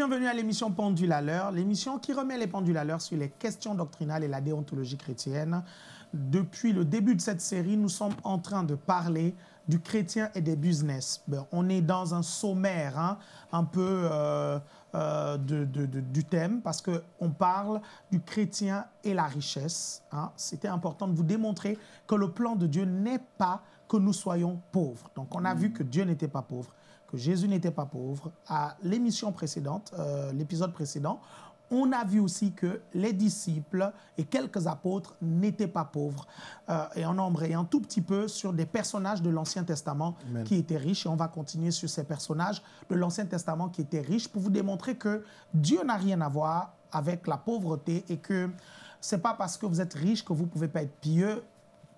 Bienvenue à l'émission Pendule à l'heure, l'émission qui remet les pendules à l'heure sur les questions doctrinales et la déontologie chrétienne. Depuis le début de cette série, nous sommes en train de parler du chrétien et des business. Ben, on est dans un sommaire hein, un peu euh, euh, du thème parce qu'on parle du chrétien et la richesse. Hein. C'était important de vous démontrer que le plan de Dieu n'est pas que nous soyons pauvres. Donc on a vu que Dieu n'était pas pauvre que Jésus n'était pas pauvre. À l'émission précédente, euh, l'épisode précédent, on a vu aussi que les disciples et quelques apôtres n'étaient pas pauvres. Euh, et on a embrayé un tout petit peu sur des personnages de l'Ancien Testament qui étaient riches. Et on va continuer sur ces personnages de l'Ancien Testament qui étaient riches pour vous démontrer que Dieu n'a rien à voir avec la pauvreté et que ce n'est pas parce que vous êtes riche que vous ne pouvez pas être pieux.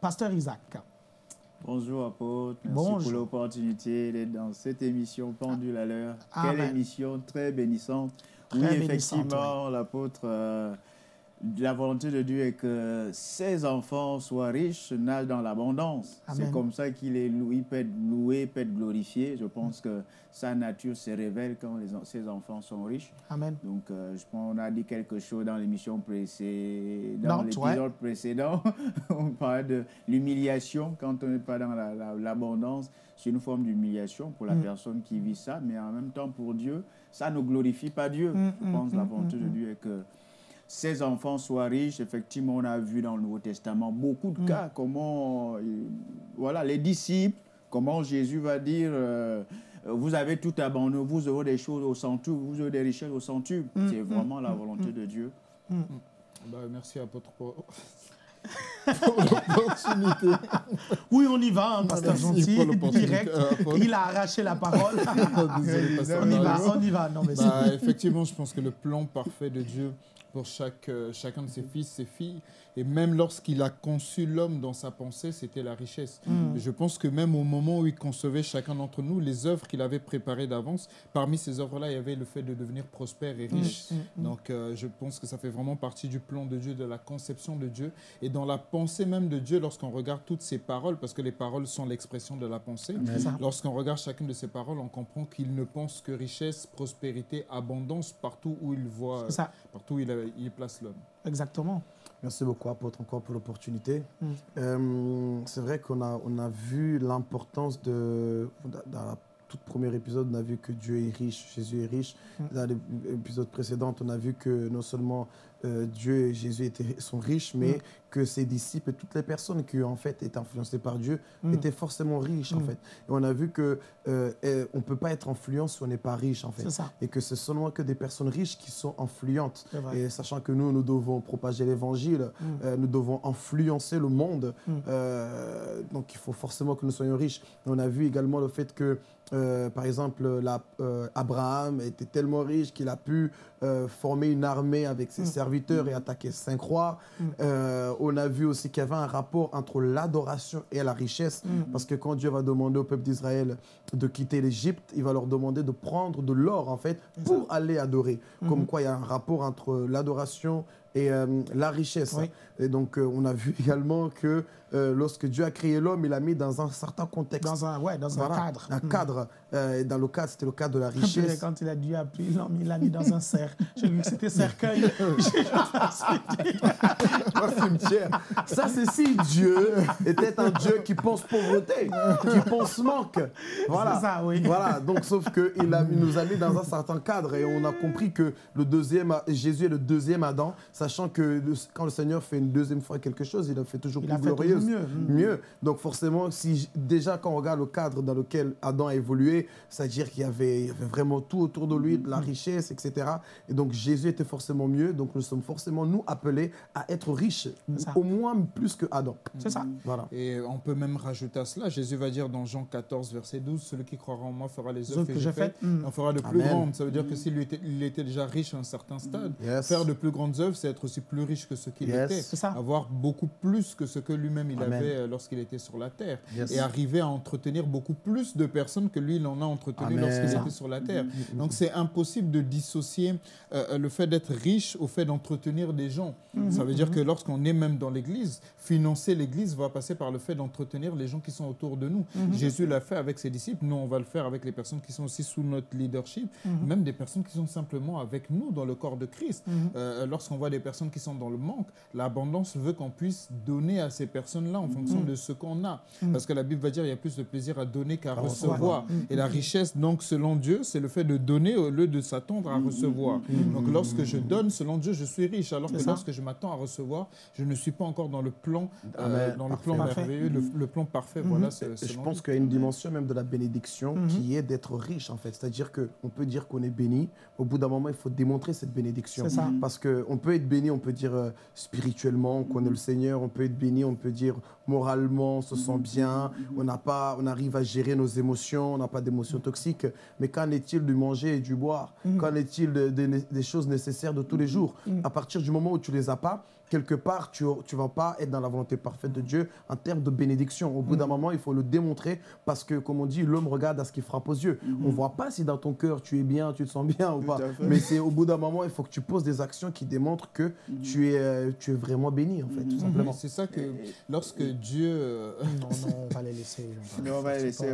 Pasteur Isaac. Bonjour apôtre, merci pour l'opportunité d'être dans cette émission Pendule à l'heure. Quelle émission très bénissante. oui, effectivement, l'apôtre euh, la volonté de Dieu est que ses enfants soient riches, nagent dans l'abondance. C'est comme ça qu'il est loué, peut être loué, peut être glorifié. Je pense que sa nature se révèle quand ses enfants sont riches. Amen. Donc, euh, je pense qu'on a dit quelque chose dans l'émission précédente, dans l'épisode précédent. on parlait de l'humiliation quand on n'est pas dans l'abondance. c'est une forme d'humiliation pour la mm. personne qui vit ça, mais en même temps, pour Dieu, ça ne glorifie pas Dieu. Mm, je mm, pense que la volonté de Dieu est que ses enfants soient riches. Effectivement, on a vu dans le Nouveau Testament beaucoup de mm. cas, comment, euh, voilà, les disciples, comment Jésus va dire, euh, vous avez tout abandonné, vous aurez des choses au centuple, vous aurez des richesses au centuple. Mm. C'est vraiment la mm. volonté de Dieu. Bah, merci, apôtre oui, on y va, hein, pasteur gentil, direct. Il a arraché la parole. on y va, on y va. Non, mais bah, effectivement, je pense que le plan parfait de Dieu pour chaque, euh, chacun de ses fils, ses filles. Et même lorsqu'il a conçu l'homme dans sa pensée, c'était la richesse. Mm. Je pense que même au moment où il concevait chacun d'entre nous, les œuvres qu'il avait préparées d'avance, parmi ces œuvres-là, il y avait le fait de devenir prospère et riche. Mm, mm, Donc euh, je pense que ça fait vraiment partie du plan de Dieu, de la conception de Dieu. Et dans la pensée même de Dieu, lorsqu'on regarde toutes ces paroles, parce que les paroles sont l'expression de la pensée, lorsqu'on regarde chacune de ces paroles, on comprend qu'il ne pense que richesse, prospérité, abondance partout où il voit, partout où il, il place l'homme. Exactement. Merci beaucoup, apôtre, encore pour l'opportunité. Mm. Euh, c'est vrai qu'on a, on a vu l'importance de. Dans la toute première épisode, on a vu que Dieu est riche, Jésus est riche. Mm. Dans l'épisode précédent, on a vu que non seulement euh, Dieu et Jésus étaient, sont riches, mais mm. que ses disciples et toutes les personnes qui en fait étaient influencées par Dieu mm. étaient forcément riches en fait. Et on a vu que euh, on peut pas être influent si on n'est pas riche en fait. Et que c'est seulement que des personnes riches qui sont influentes. Et sachant que nous, nous devons propager l'évangile, euh, nous devons influencer le monde. Euh, donc il faut forcément que nous soyons riches. on a vu également le fait que par exemple, la, Abraham était tellement riche qu'il a pu former une armée avec ses serviteurs et attaquer cinq rois. Mm. Euh, on a vu aussi qu'il y avait un rapport entre l'adoration et la richesse, mm. parce que quand Dieu va demander au peuple d'Israël de quitter l'Égypte, il va leur demander de prendre de l'or, en fait, pour aller adorer. Mm-hmm. Comme quoi, il y a un rapport entre l'adoration et euh, la richesse. Et donc, euh, on a vu également que euh, lorsque Dieu a créé l'homme, il l'a mis dans un certain contexte. Dans un, ouais, dans un cadre. Un cadre. et dans le cadre, c'était le cadre de la richesse. quand il a dû appeler l'homme, il l'a mis dans un cerf. J'ai vu que c'était cercueil. Ça, c'est si Dieu était un Dieu qui pense pauvreté, qui pense manque. Voilà. Ça, oui. Voilà. Donc, sauf qu'il il nous a mis dans un certain cadre et on a compris que le deuxième, Jésus est le deuxième Adam sachant que quand le Seigneur fait une deuxième fois quelque chose, il a fait toujours plus Mieux. mieux. Donc forcément, si déjà quand on regarde le cadre dans lequel Adam a évolué, c'est-à-dire qu'il y avait, vraiment tout autour de lui, de la mm. richesse, etc. Et donc Jésus était forcément mieux. Donc nous sommes forcément, nous, appelés à être riches, au moins plus que Adam. C'est ça. Voilà. Et on peut même rajouter à cela, Jésus va dire dans Jean 14, verset 12, celui qui croira en moi fera les œuvres que, j'ai faites, on fera de plus grandes. Ça veut dire que s'il était, il était déjà riche à un certain stade, faire de plus grandes œuvres, c'est être aussi plus riche que ce qu'il était, avoir beaucoup plus que ce que lui-même il avait euh, lorsqu'il était sur la terre, et arriver à entretenir beaucoup plus de personnes que lui il en a entretenu lorsqu'il était sur la terre. Mm-hmm. Donc c'est impossible de dissocier euh, le fait d'être riche au fait d'entretenir des gens. Mm-hmm. Ça veut dire que lorsqu'on est même dans l'Église, financer l'Église va passer par le fait d'entretenir les gens qui sont autour de nous. Mm-hmm. Jésus l'a fait avec ses disciples, nous on va le faire avec les personnes qui sont aussi sous notre leadership, même des personnes qui sont simplement avec nous dans le corps de Christ. Euh, lorsqu'on voit des personnes qui sont dans le manque, l'abondance veut qu'on puisse donner à ces personnes-là en fonction mm. de ce qu'on a. Mm. Parce que la Bible va dire qu'il y a plus de plaisir à donner qu'à recevoir. Mm. Et la richesse, donc, selon Dieu, c'est le fait de donner au lieu de s'attendre à recevoir. Donc, lorsque je donne, selon Dieu, je suis riche. Alors que lorsque je m'attends à recevoir, je ne suis pas encore dans le plan, euh, dans le plan merveilleux, le, plan parfait. Voilà, je pense qu'il y a une dimension même de la bénédiction qui est d'être riche, en fait. C'est-à-dire qu'on peut dire qu'on est béni. Au bout d'un moment, il faut démontrer cette bénédiction. Parce qu'on peut être béni, on peut dire euh, spirituellement, on connaît le Seigneur, on peut être béni, on peut dire moralement, on se sent bien, on, n'a pas, on arrive à gérer nos émotions, on n'a pas d'émotions toxiques. Mais qu'en est-il du manger et du boire? Qu'en est-il des choses nécessaires de tous les jours? À partir du moment où tu les as pas, quelque part, tu ne vas pas être dans la volonté parfaite de Dieu en termes de bénédiction. Au bout d'un mm. moment, il faut le démontrer parce que, comme on dit, l'homme regarde à ce qui frappe aux yeux. Mm-hmm. On ne voit pas si dans ton cœur tu es bien, tu te sens bien ou pas. Mais c'est au bout d'un moment, il faut que tu poses des actions qui démontrent que mm-hmm. tu, es, euh, tu es vraiment béni, en fait, tout simplement. C'est ça que lorsque Dieu. Euh, non, non, on va les laisser. Non, on va les laisser.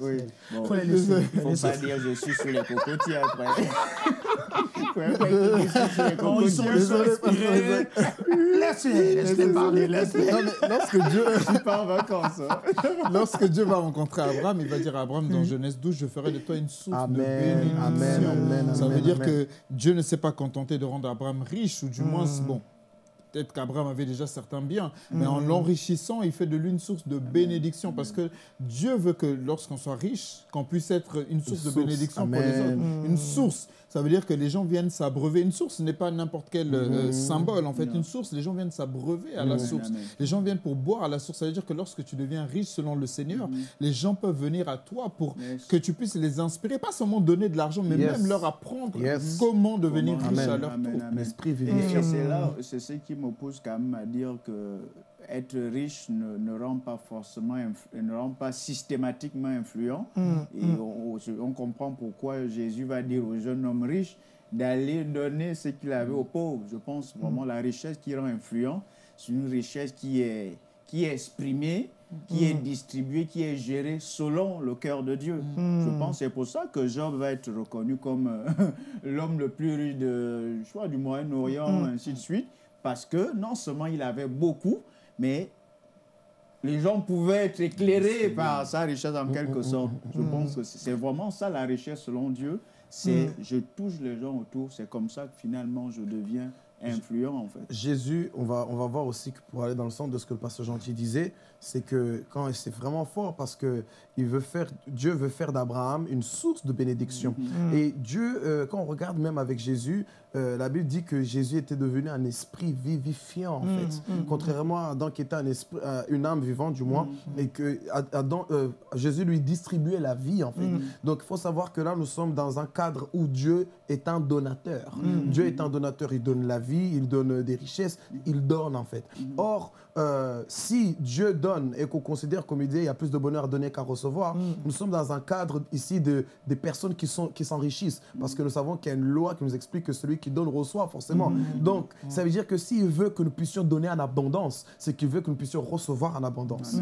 oui. Il faut les laisser. Il ne faut pas dire je suis sur les cocotiers après. ils sont inspirés. Laisse-les, laisse-les parler, laisse-les. Lorsque Dieu... Je pas en vacances. Hein. Lorsque Dieu va rencontrer Abraham, il va dire à Abraham dans Genèse 12, je ferai de toi une source de bénédiction. Amen, amen, Ça veut dire que Dieu ne s'est pas contenté de rendre Abraham riche, ou du moins, hmm. bon, peut-être qu'Abraham avait déjà certains biens, mais en hmm. l'enrichissant, il fait de lui une source de bénédiction parce que Dieu veut que lorsqu'on soit riche, qu'on puisse être une source, de bénédiction pour les autres. Une source ça veut dire que les gens viennent s'abreuver. Une source n'est pas n'importe quel euh, mmh. symbole. En fait, une source, les gens viennent s'abreuver à la source. Les gens viennent pour boire à la source. Ça veut dire que lorsque tu deviens riche selon le Seigneur, mmh. les gens peuvent venir à toi pour que tu puisses les inspirer. Pas seulement donner de l'argent, mais même leur apprendre comment devenir riche à leur tour. L'esprit C'est ce qui me pousse quand même à dire que être riche ne, rend pas forcément, ne rend pas systématiquement influent. Mm, et mm. On, comprend pourquoi Jésus va dire au jeune homme riche d'aller donner ce qu'il avait aux pauvres. Je pense vraiment mm. la richesse qui rend influent, c'est une richesse qui est, qui est exprimée, qui est distribuée, qui est gérée selon le cœur de Dieu. Je pense c'est pour ça que Job va être reconnu comme euh, l'homme le plus riche de, je du Moyen-Orient, ainsi de suite, parce que non seulement il avait beaucoup, mais les gens pouvaient être éclairés par sa richesse en quelque sorte. Je pense que c'est vraiment ça la richesse selon Dieu. C'est je touche les gens autour. C'est comme ça que finalement je deviens influent en fait. Jésus, on va, on va voir aussi que pour aller dans le sens de ce que le pasteur Gentil disait, c'est que quand c'est vraiment fort parce que il veut faire, Dieu veut faire d'Abraham une source de bénédiction. Mm-hmm. Et Dieu, euh, quand on regarde même avec Jésus, euh, la Bible dit que Jésus était devenu un esprit vivifiant en fait, mm-hmm. contrairement à Adam qui était un esprit, euh, une âme vivante du moins, et que Adam, Jésus lui distribuait la vie en fait. Donc il faut savoir que là nous sommes dans un cadre où Dieu est un donateur. Dieu est un donateur, il donne la vie, il donne des richesses, il donne en fait. Or euh, si Dieu donne et qu'on considère comme dit, il y a plus de bonheur à donner qu'à recevoir, mm. nous sommes dans un cadre ici de, des personnes qui s'enrichissent. Qui parce que nous savons qu'il y a une loi qui nous explique que celui qui donne reçoit forcément. Mm. Donc, mm. ça veut dire que s'il veut que nous puissions donner en abondance, c'est qu'il veut que nous puissions recevoir en abondance.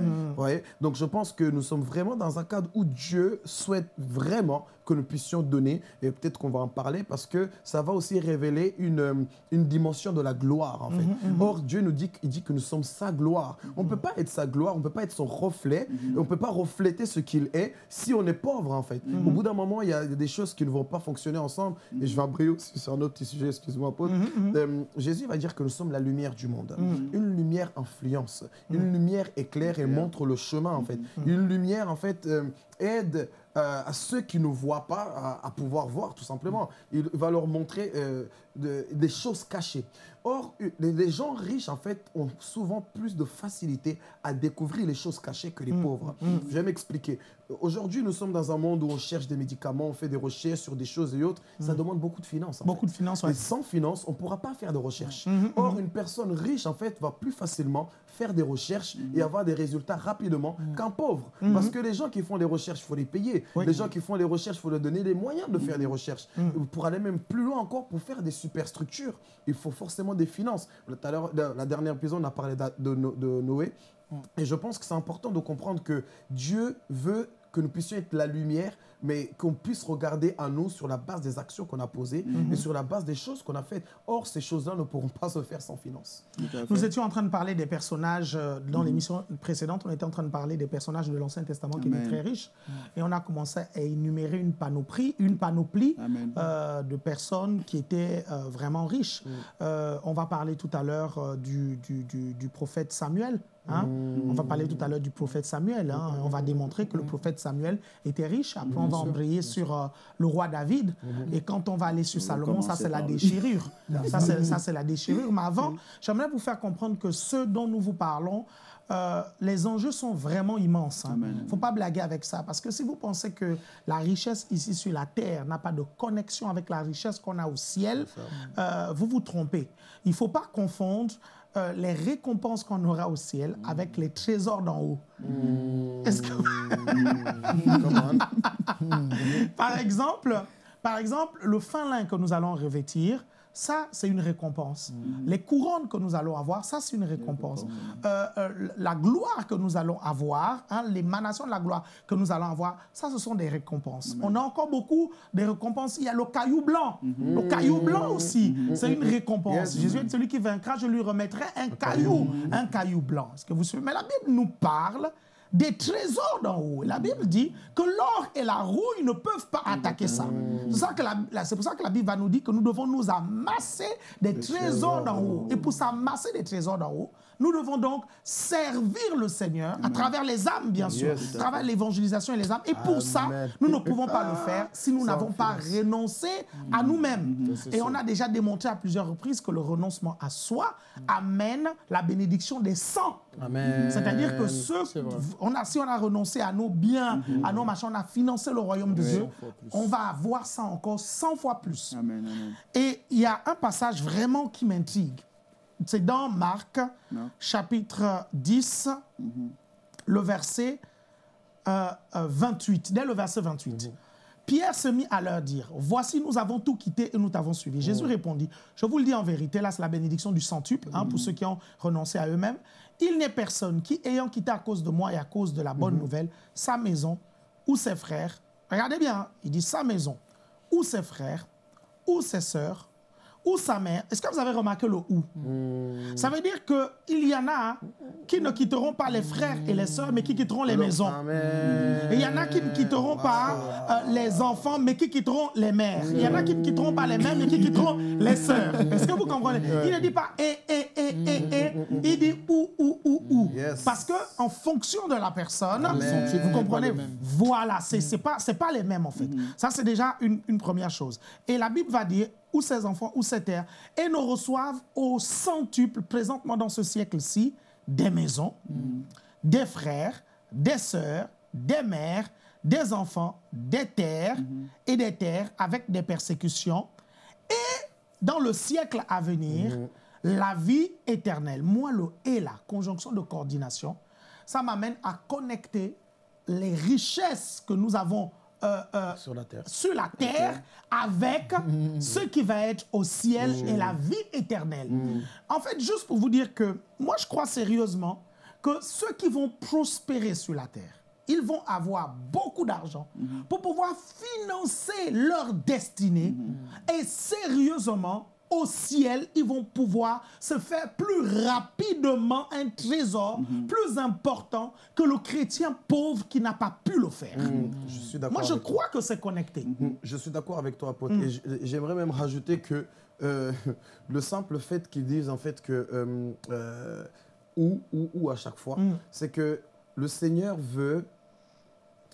Donc, je pense que nous sommes vraiment dans un cadre où Dieu souhaite vraiment que nous puissions donner. Et peut-être qu'on va en parler parce que ça va aussi révéler une, euh, une dimension de la gloire, en fait. Mm-hmm, mm-hmm. Or, Dieu nous dit, il dit que nous sommes gloire. On ne peut pas être sa gloire, on ne peut pas être son reflet, on ne peut pas refléter ce qu'il est si on est pauvre en fait. Au bout d'un moment, il y a des choses qui ne vont pas fonctionner ensemble. Et je vais aussi sur un autre petit sujet, excuse-moi, Paul. Euh, Jésus va dire que nous sommes la lumière du monde. Une lumière influence, une lumière éclaire et montre le chemin en fait. Une lumière en fait euh, aide euh, à ceux qui ne voient pas à, pouvoir voir, tout simplement. Il va leur montrer euh, des choses cachées. Or, les gens riches, en fait, ont souvent plus de facilité à découvrir les choses cachées que les mmh, pauvres. Mmh. Je vais m'expliquer. Aujourd'hui, nous sommes dans un monde où on cherche des médicaments, on fait des recherches sur des choses et autres. Ça demande beaucoup de finances. Beaucoup de finances, Et sans finances, on ne pourra pas faire de recherches. Or, une personne riche, en fait, va plus facilement faire des recherches et avoir des résultats rapidement qu'un pauvre. Parce que les gens qui font des recherches, il faut les payer. Les gens qui font les recherches, il faut leur donner les moyens de faire des recherches. Pour aller même plus loin encore, pour faire des superstructures, il faut forcément des finances. Tout à l'heure, la dernière épisode, on a parlé de, de Noé. Et je pense que c'est important de comprendre que Dieu veut que nous puissions être la lumière, mais qu'on puisse regarder à nous sur la base des actions qu'on a posées mhm. et sur la base des choses qu'on a faites. Or, ces choses-là ne pourront pas se faire sans finances. Nous étions en train de parler des personnages, euh, dans mhm. l'émission précédente, on était en train de parler des personnages de l'Ancien Testament qui étaient très riches. Et on a commencé à énumérer une panoplie, une panoplie euh, de personnes qui étaient euh, vraiment riches. on va parler tout à l'heure du, du, du, prophète Samuel. Hein? On va parler tout à l'heure du prophète Samuel. Hein. On va démontrer que le prophète Samuel était riche. Après, on va embrayer sur euh, le roi David. Et quand on va aller sur Salomon, ça, c'est la déchirure. ça, c'est la déchirure. Mais avant, j'aimerais vous faire comprendre que ce dont nous vous parlons, euh, les enjeux sont vraiment immenses. Il hein. ne faut pas blaguer avec ça. Parce que si vous pensez que la richesse ici sur la terre n'a pas de connexion avec la richesse qu'on a au ciel, euh, vous vous trompez. Il ne faut pas confondre euh, les récompenses qu'on aura au ciel avec les trésors d'en haut. Mmh. Est-ce que... par exemple, par exemple, le fin lin que nous allons revêtir, ça, c'est une récompense. Mm. Les couronnes que nous allons avoir, ça, c'est une récompense. Euh, euh, la gloire que nous allons avoir, hein, l'émanation de la gloire que nous allons avoir, ça, ce sont des récompenses. On a encore beaucoup de récompenses. Il y a le caillou blanc. Mm-hmm. Le caillou blanc aussi, mm-hmm. c'est une récompense. Jésus est celui qui vaincra, je lui remettrai un caillou, un caillou blanc. Est-ce que vous suivez? Mais la Bible nous parle des trésors d'en haut. La Bible dit que l'or et la rouille ne peuvent pas attaquer ça. C'est pour ça que la Bible va nous dire que nous devons nous amasser des trésors d'en haut. Et pour s'amasser des trésors d'en haut, nous devons donc servir le Seigneur à travers les âmes, bien sûr, à travers l'évangélisation et les âmes. Et pour ça, nous ne pouvons pas le faire si nous n'avons pas renoncé à nous-mêmes. Et on a déjà démontré à plusieurs reprises que le renoncement à soi amène la bénédiction des sangs. C'est-à-dire que ceux, on a, si on a renoncé à nos biens, à nos machins, on a financé le royaume de Dieu, on va avoir ça encore 100 fois plus. Et il y a un passage vraiment qui m'intrigue c'est dans Marc, chapitre 10, mhm. le verset 28, euh, euh, dès le verset 28. Mhm. Pierre se mit à leur dire, voici, nous avons tout quitté et nous t'avons suivi. Jésus mhm. répondit, je vous le dis en vérité, là c'est la bénédiction du centuple, hein, pour ceux qui ont renoncé à eux-mêmes. Il n'est personne qui, ayant quitté à cause de moi et à cause de la bonne nouvelle, sa maison ou ses frères, regardez bien, hein, il dit sa maison ou ses frères ou ses sœurs ou sa mère. Est-ce que vous avez remarqué le ou? Hmm. Ça veut dire qu'il y en a qui ne quitteront pas les frères et les sœurs, mais qui quitteront les maisons. Et il y en a qui ne quitteront pas euh, les enfants, mais qui quitteront les mères. Il y en a qui ne quitteront pas les mères, mais qui quitteront les sœurs. Est-ce que vous comprenez? Il ne dit pas et, et, et, et, et. Il dit ou, ou, ou, ou. Parce que en fonction de la personne, vous comprenez? Voilà, c'est pas, pas les mêmes en fait. Mm-hmm. Ça, c'est déjà une, une première chose. Et la Bible va dire ou ses enfants, ou ses terres, et nous reçoivent au centuple, présentement dans ce siècle-ci, des maisons, mm. des frères, des sœurs, des mères, des enfants, des terres mm-hmm. et des terres avec des persécutions. Et dans le siècle à venir, mm-hmm. la vie éternelle. Moi, le et la conjonction de coordination, ça m'amène à connecter les richesses que nous avons euh, euh, sur la terre, sur la terre avec mm. ce qui va être au ciel mm. et la vie éternelle. Mm. En fait, juste pour vous dire que moi, je crois sérieusement que ceux qui vont prospérer sur la terre, ils vont avoir beaucoup d'argent pour pouvoir financer leur destinée et sérieusement au ciel, ils vont pouvoir se faire plus rapidement un trésor mhm. plus important que le chrétien pauvre qui n'a pas pu le faire. Mhm. Je suis Moi, je crois que c'est connecté. Mhm. Je suis d'accord avec toi, apôtre. Et j'aimerais même rajouter que euh, le simple fait qu'ils disent en fait que euh, euh, ou, ou, ou à chaque fois, c'est que le Seigneur veut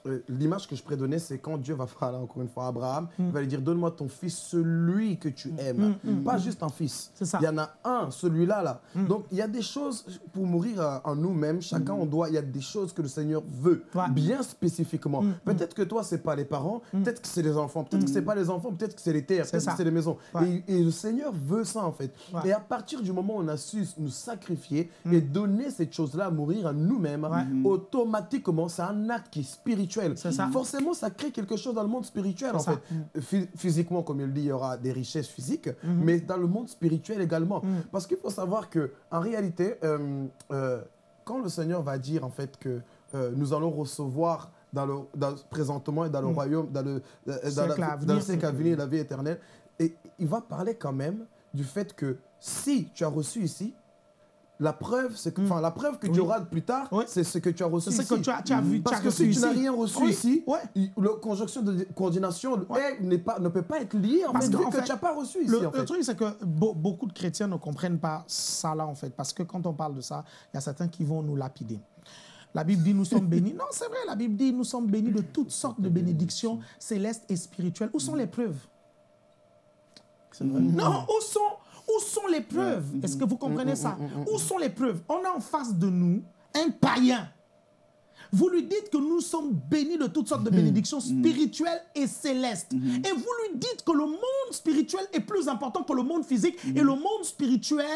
euh, l'image que je donner, c'est quand Dieu va parler encore une fois à Abraham, il va lui dire Donne-moi ton fils, celui que tu aimes. Pas juste un fils. Ça. Il y en a un, celui-là. là. Donc il y a des choses pour mourir euh, en nous-mêmes. Chacun, on doit. Il y a des choses que le Seigneur veut, Ouais. bien spécifiquement. Peut-être que toi, c'est pas les parents, peut-être que c'est les enfants, peut-être que c'est pas les enfants, peut-être que c'est les terres, peut-être que c'est les maisons. Ouais. Et, et le Seigneur veut ça en fait. Ouais. Et à partir du moment où on a su nous sacrifier et donner cette chose-là à mourir à nous-mêmes, automatiquement, c'est un acte qui est spirituel. C'est ça. Forcément, ça crée quelque chose dans le monde spirituel, en ça. fait. Phy- Physiquement, comme il dit, il y aura des richesses physiques, Mhm. mais dans le monde spirituel également. Parce qu'il faut savoir que, en réalité, euh, euh, quand le Seigneur va dire, en fait, que euh, nous allons recevoir dans le, dans- présentement et dans le royaume, dans le, dans dans le siècle à venir, la vie éternelle, et il va parler quand même du fait que si tu as reçu ici, la preuve, c'est que, enfin, la preuve que tu auras plus tard, Oui. c'est ce que tu as reçu C'est ici. ce que tu as, tu as vu, tu Parce as que si tu n'as rien reçu Oui, ici, la conjonction de coordination n'est pas, ne peut pas être liée en Parce fait, que, vu en que fait, tu n'as pas reçu ici. Le, en le fait. truc, c'est que beau- beaucoup de chrétiens ne comprennent pas ça là, en fait. Parce que quand on parle de ça, il y a certains qui vont nous lapider. La Bible dit nous sommes bénis. Non, c'est vrai, la Bible dit nous sommes bénis de toutes sortes de bénédictions célestes et spirituelles. Où sont les preuves? Non, où sont, où sont les preuves? Est-ce que vous comprenez ça? Où sont les preuves? On a en face de nous un païen. Vous lui dites que nous sommes bénis de toutes sortes de bénédictions spirituelles et célestes. Et vous lui dites que le monde spirituel est plus important que le monde physique. Et le monde spirituel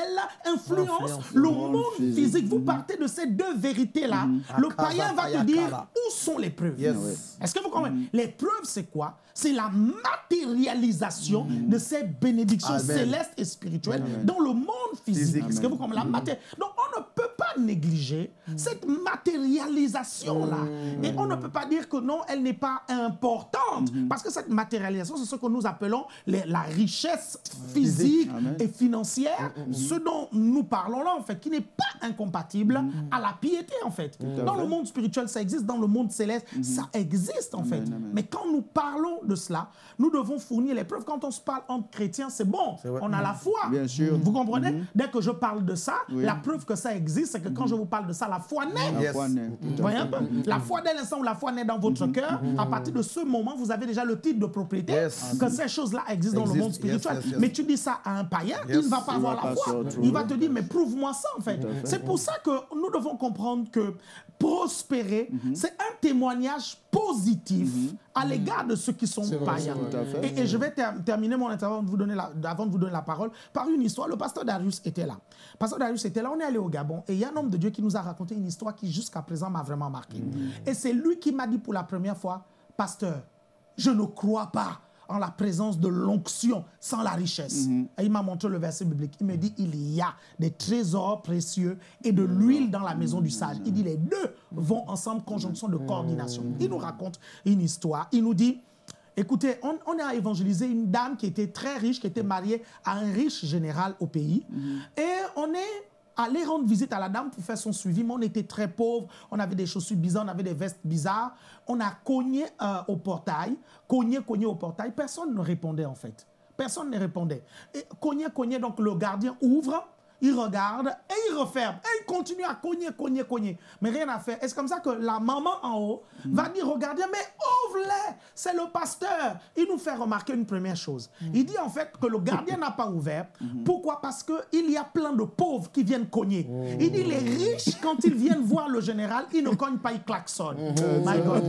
influence le monde physique. Vous partez de ces deux vérités-là. Le païen va te dire où sont les preuves? Yes. Est-ce que vous comprenez? Les preuves, c'est quoi? C'est la matérialisation de ces bénédictions Amen. célestes et spirituelles dans le monde physique. Est-ce que vous comprenez? La Donc, on ne peut pas négliger cette matérialisation-là. Et on ne peut pas dire que non, elle n'est pas importante. Parce que cette matérialisation, c'est ce que nous appelons les- la richesse physique Amen. et financière, ce dont nous parlons là, en fait, qui n'est pas incompatible à la piété, en fait. Dans le monde spirituel, ça existe. Dans le monde céleste, ça existe, en fait. amen. Mais quand nous parlons de cela, nous devons fournir les preuves. Quand on se parle entre chrétiens, c'est bon. On a la foi. Bien sûr. Vous comprenez? Dès que je parle de ça, Oui. la preuve que ça existe, c'est que quand je vous parle de ça, la foi naît. La Yes. foi naît. Vous voyez un peu La foi dès l'instant où la foi naît dans votre cœur, à partir de ce moment, vous avez déjà le titre de propriété Yes. que ces choses-là existent dans le monde spirituel. yes, yes, yes. Mais tu dis ça à un païen, il ne va pas Il avoir va la foi. Il va te dire, mais prouve-moi ça en fait. C'est pour ça que nous devons comprendre que prospérer, c'est un témoignage positif à l'égard de ceux qui sont vrai, païens. fait. Et, et je vais ter- terminer mon intervention avant de vous donner la, avant de vous donner la parole par une histoire. Le pasteur Darius était là. Le pasteur Darius était là. On est allé au Gabon et il y a un homme de Dieu qui nous a raconté une histoire qui jusqu'à présent m'a vraiment marqué. Et c'est lui qui m'a dit pour la première fois, pasteur, je ne crois pas en la présence de l'onction sans la richesse. Et il m'a montré le verset biblique. Il me dit, il y a des trésors précieux et de l'huile dans la maison du sage. Il dit, les deux vont ensemble, conjonction de coordination. Il nous raconte une histoire. Il nous dit, Écoutez, on, on a évangélisé une dame qui était très riche, qui était mariée à un riche général au pays. Et on est allé rendre visite à la dame pour faire son suivi, mais on était très pauvres, on avait des chaussures bizarres, on avait des vestes bizarres. On a cogné euh, au portail, cogné, cogné au portail. Personne ne répondait en fait. Personne ne répondait. Et cogné, cogné, donc le gardien ouvre, il regarde et il referme. Et il continue à cogner, cogner, cogner. Mais rien à faire. Et c'est comme ça que la maman en haut va dire au gardien, mais ouvre-les, c'est le pasteur. Il nous fait remarquer une première chose. Il dit en fait que le gardien n'a pas ouvert. Pourquoi? Parce qu'il y a plein de pauvres qui viennent cogner. Il dit, les riches, quand ils viennent voir le général, ils ne cognent pas, ils klaxonnent. My God.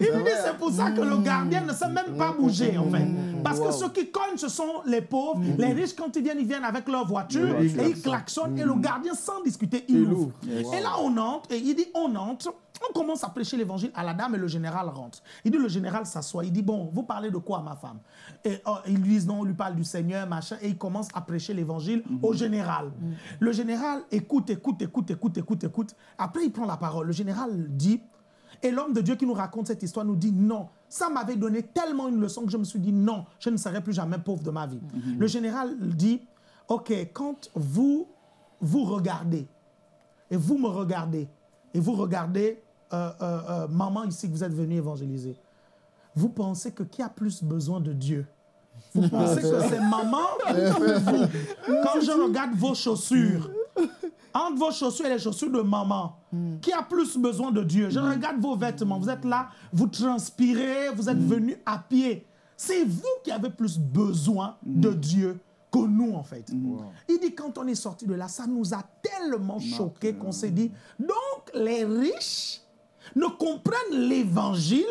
Il lui dit, c'est pour ça que le gardien ne sait même pas bouger, en fait. Parce que ceux qui cognent, ce sont les pauvres. Les riches, quand ils viennent, ils viennent avec leur voiture et ils klaxonnent. Et le gardien, sans discuter, il ouvre. Et là, on entre, et il dit, on entre. On commence à prêcher l'évangile à la dame et le général rentre. Il dit, le général s'assoit. Il dit, bon, vous parlez de quoi à ma femme? Et oh, ils lui disent, non, on lui parle du Seigneur, machin. Et il commence à prêcher l'évangile au général. Le général écoute, écoute, écoute, écoute, écoute, écoute. Après, il prend la parole. Le général dit, et l'homme de Dieu qui nous raconte cette histoire nous dit non. Ça m'avait donné tellement une leçon que je me suis dit non, je ne serai plus jamais pauvre de ma vie. Le général dit ok, quand vous vous regardez et vous me regardez et vous regardez euh, euh, euh, maman ici que vous êtes venu évangéliser, vous pensez que qui a plus besoin de Dieu? Vous pensez que c'est maman? Vous Quand je regarde vos chaussures, entre vos chaussures et les chaussures de maman, qui a plus besoin de Dieu? Je regarde vos vêtements. Vous êtes là, vous transpirez, vous êtes venu à pied. C'est vous qui avez plus besoin de Dieu que nous, en fait. Il dit, quand on est sorti de là, ça nous a tellement choqué qu'on s'est dit, donc les riches ne comprennent l'évangile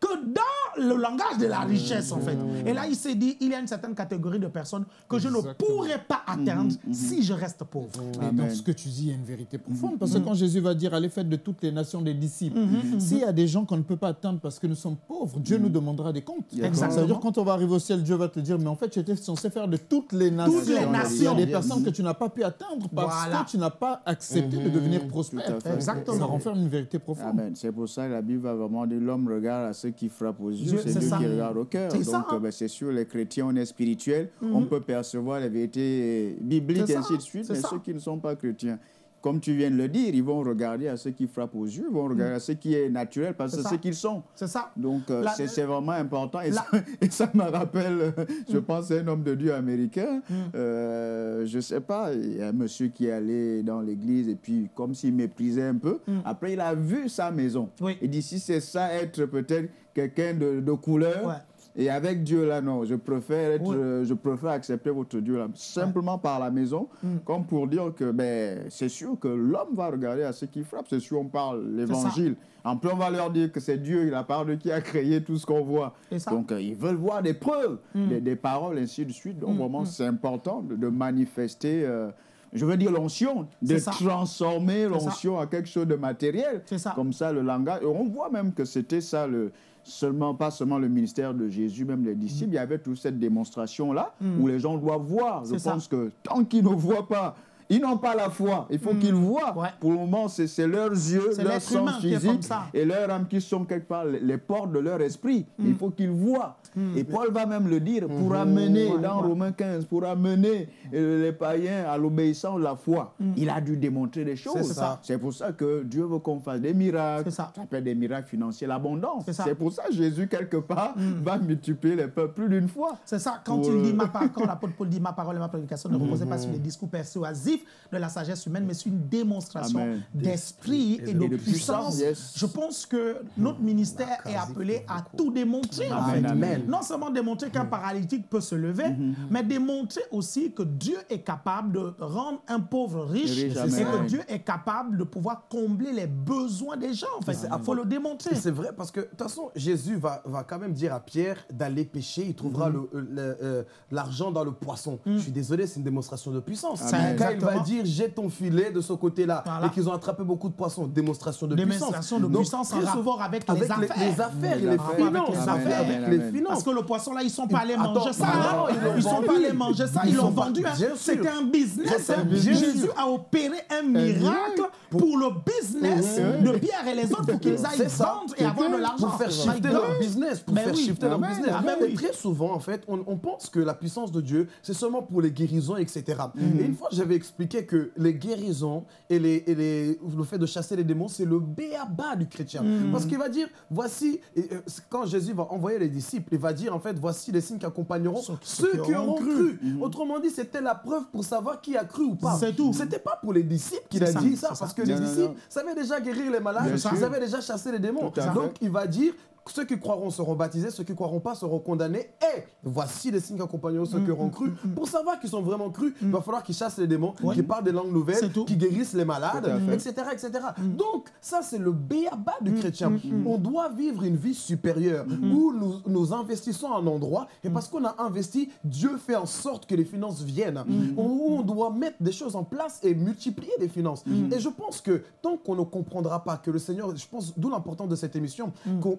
que dans le langage de la richesse, en fait. Et là, il s'est dit, il y a une certaine catégorie de personnes que je ne pourrais pas atteindre mm-hmm. Mm-hmm. si je reste pauvre. Et dans ce que tu dis, il y a une vérité profonde. Parce que mm-hmm. quand Jésus va dire, allez, faites de toutes les nations des disciples, s'il y a des gens qu'on ne peut pas atteindre parce que nous sommes pauvres, Dieu nous demandera des comptes. Exactement. Ça veut dire quand on va arriver au ciel, Dieu va te dire, mais en fait, tu étais censé faire de toutes les nations. Toutes les nations. Il y a des personnes que tu n'as pas pu atteindre parce que tu n'as pas accepté de devenir prospère. Exactement. Ça renferme une vérité profonde. C'est pour ça que la Bible va vraiment dire, l'homme regarde à ceux qui frappent aux yeux c'est Dieu qui regarde au cœur. Donc, hein. ben, c'est sûr, les chrétiens, on est spirituels, on mhm. peut percevoir les vérités bibliques et ainsi de suite, mais ceux qui ne sont pas chrétiens, comme tu viens de le dire, ils vont regarder à ceux qui frappent aux yeux, ils vont regarder à ce qui est naturel parce que c'est ce qu'ils sont. C'est ça. Donc, euh, c'est vraiment important. Et, ça, me rappelle, je mm. pense, un homme de Dieu américain. Mm. Euh, je ne sais pas, il y a un monsieur qui est allé dans l'église et puis, comme s'il méprisait un peu, mm. après, il a vu sa maison. Il dit si c'est ça, être peut-être quelqu'un de, de, couleur. Et avec Dieu, là, non, je préfère, être, je préfère accepter votre Dieu, là, simplement par la maison, mm. comme pour dire que ben, c'est sûr que l'homme va regarder à ce qui frappe. C'est sûr, on parle l'évangile. En plus, on va leur dire que c'est Dieu, la part de qui a créé tout ce qu'on voit. Donc, euh, ils veulent voir des preuves, mm. des, paroles, ainsi de suite. Donc, mm, vraiment, c'est important de, manifester. Euh, je veux dire l'onction, de transformer l'onction à quelque chose de matériel. Comme ça, le langage. Et on voit même que c'était ça le, seulement, pas seulement le ministère de Jésus, même les disciples, il y avait toute cette démonstration-là mm. où les gens doivent voir. Je pense que tant qu'ils ne voient pas, ils n'ont pas la foi. Il faut mm. qu'ils voient. Pour le moment, c'est leurs yeux, leur sens physique et leur âme qui sont quelque part les portes de leur esprit. Mm. Il faut qu'ils voient. Hmm. Et Paul va même le dire pour hmm. amener, dans Romains 15, pour amener euh, les païens à l'obéissance, la foi. Hmm. Il a dû démontrer des choses. C'est pour ça que Dieu veut qu'on fasse des miracles. Ça s'appelle des miracles financiers, l'abondance. C'est pour ça que Jésus, quelque part, va multiplier les peuples plus d'une fois. C'est ça. Quand il dit ma parole, quand l'apôtre Paul dit ma parole et ma prédication ne reposait pas sur les discours persuasifs de la sagesse humaine, mais sur une démonstration d'esprit et, de, puissance. Je pense que notre ministère est appelé à tout démontrer. Amen non seulement démontrer qu'un paralytique peut se lever, mhm, mhm. mais démontrer aussi que Dieu est capable de rendre un pauvre riche et que Dieu est capable de pouvoir combler les besoins des gens. En fait, il faut le démontrer. C'est vrai parce que de toute façon, Jésus va, va quand même dire à Pierre d'aller pêcher. Il trouvera mhm. euh, l'argent dans le poisson. Je suis désolé, c'est une démonstration de puissance. Quand il va dire j'ai ton filet de ce côté-là et qu'ils ont attrapé beaucoup de poissons, démonstration de puissance. Démonstration de puissance en rapport avec, les affaires. Les, affaires, les finances. Avec les finances. Parce que le poisson là, ils sont pas allés manger ça. Hein. ils, sont pas allés manger ça. Ils l'ont vendu. Hein. C'était un business. Jésus a opéré un miracle pour le business de Pierre et les autres pour qu'ils aillent vendre et avoir de l'argent. Pour faire shifter leur business. Pour faire shifter leur business. Mais très souvent, en fait, on pense que la puissance de Dieu, c'est seulement pour les guérisons, etc. Mm-hmm. Et une fois, j'avais expliqué que les guérisons et les, le fait de chasser les démons, c'est le béaba du chrétien. Mm-hmm. Parce qu'il va dire, voici, euh, quand Jésus va envoyer les disciples, il va dire, en fait, voici les signes qui accompagneront ceux, qui, auront cru. Mm-hmm. Autrement dit, c'était la preuve pour savoir qui a cru ou pas. C'est tout. C'était pas pour les disciples qu'il a dit ça, parce que les disciples savaient déjà guérir les malades, savaient déjà chasser les démons. Donc, il va dire, ceux qui croiront seront baptisés, ceux qui ne croiront pas seront condamnés. Et voici les signes qui accompagneront ceux qui auront cru. Pour savoir qu'ils sont vraiment crus, il va falloir qu'ils chassent les démons, qu'ils parlent des langues nouvelles, qu'ils guérissent les malades, etc. etc. Donc, ça, c'est le béaba du chrétien. On doit vivre une vie supérieure où nous, nous investissons en endroit et parce qu'on a investi, Dieu fait en sorte que les finances viennent. Où on doit mettre des choses en place et multiplier des finances. Et je pense que tant qu'on ne comprendra pas que le Seigneur, je pense, d'où l'importance de cette émission,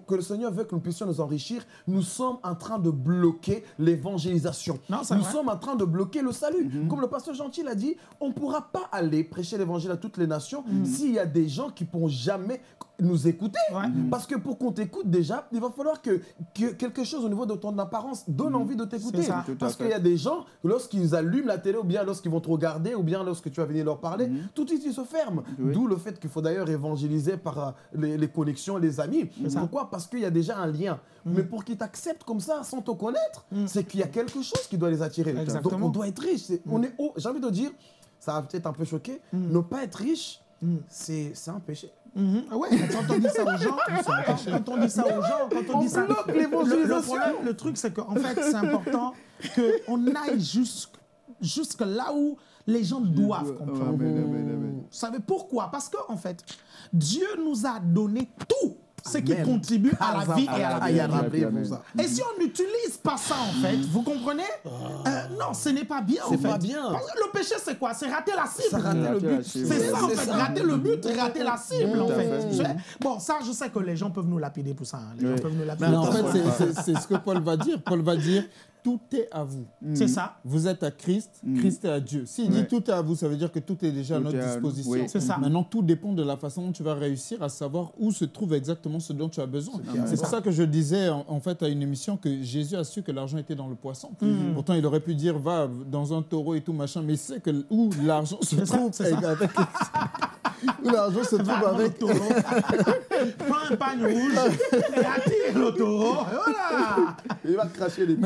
que le Seigneur Seigneur veut que nous puissions nous enrichir, nous sommes en train de bloquer l'évangélisation. Nous sommes en train de bloquer le salut. Mhm. Comme le pasteur Gentil l'a dit, on ne pourra pas aller prêcher l'évangile à toutes les nations mhm. s'il y a des gens qui ne pourront jamais nous écouter. Mhm. Parce que pour qu'on t'écoute déjà, il va falloir que, quelque chose au niveau de ton apparence donne envie de t'écouter. Parce qu'il y a des gens, lorsqu'ils allument la télé, ou bien lorsqu'ils vont te regarder, ou bien lorsque tu vas venir leur parler, tout de suite ils se ferment. D'où le fait qu'il faut d'ailleurs évangéliser par euh, les, les connexions, les amis. Pourquoi? Parce qu'il y a déjà un lien. Mm. Mais pour qu'ils t'acceptent comme ça, sans te connaître, mm. c'est qu'il y a quelque chose qui doit les attirer. Donc on doit être riche. On mm. est J'ai envie de dire, ça va peut-être un peu choquer. Ne pas être riche, c'est un péché. Mhm. Ah ouais, quand on dit ça aux gens, quand on dit ça aux gens, quand on, dit ça, le, le, problème, le truc, c'est qu'en fait, c'est important qu'on aille jusque, jusque là où les gens doivent comprendre. Vous savez pourquoi? Parce qu'en en fait, Dieu nous a donné tout ce qui contribue à la vie et à la vie. Et si on n'utilise pas ça, en fait, vous comprenez? Euh, Non, ce n'est pas bien. C'est pas bien. le péché, c'est quoi? C'est rater la cible. C'est rater le but. C'est ça, en fait. Rater le but, rater la cible, en fait. Bon, ça, je sais que les gens peuvent nous lapider pour ça. Hein. Les gens peuvent nous lapider. Mais en fait, c'est ce que Paul va dire. Paul va dire tout est à vous. C'est ça. Vous êtes à Christ, mm. Christ est à Dieu. S'il dit tout est à vous, ça veut dire que tout est déjà à notre disposition. C'est ça. Maintenant, tout dépend de la façon dont tu vas réussir à savoir où se trouve exactement ce dont tu as besoin. C'est pour ça que je disais en, fait à une émission que Jésus a su que l'argent était dans le poisson. Mm. Pourtant, il aurait pu dire va dans un taureau et tout machin, mais il sait que où l'argent se trouve. Avec... où l'argent se trouve avec. Prends un pagne rouge et attire le taureau. Voilà. Il va cracher les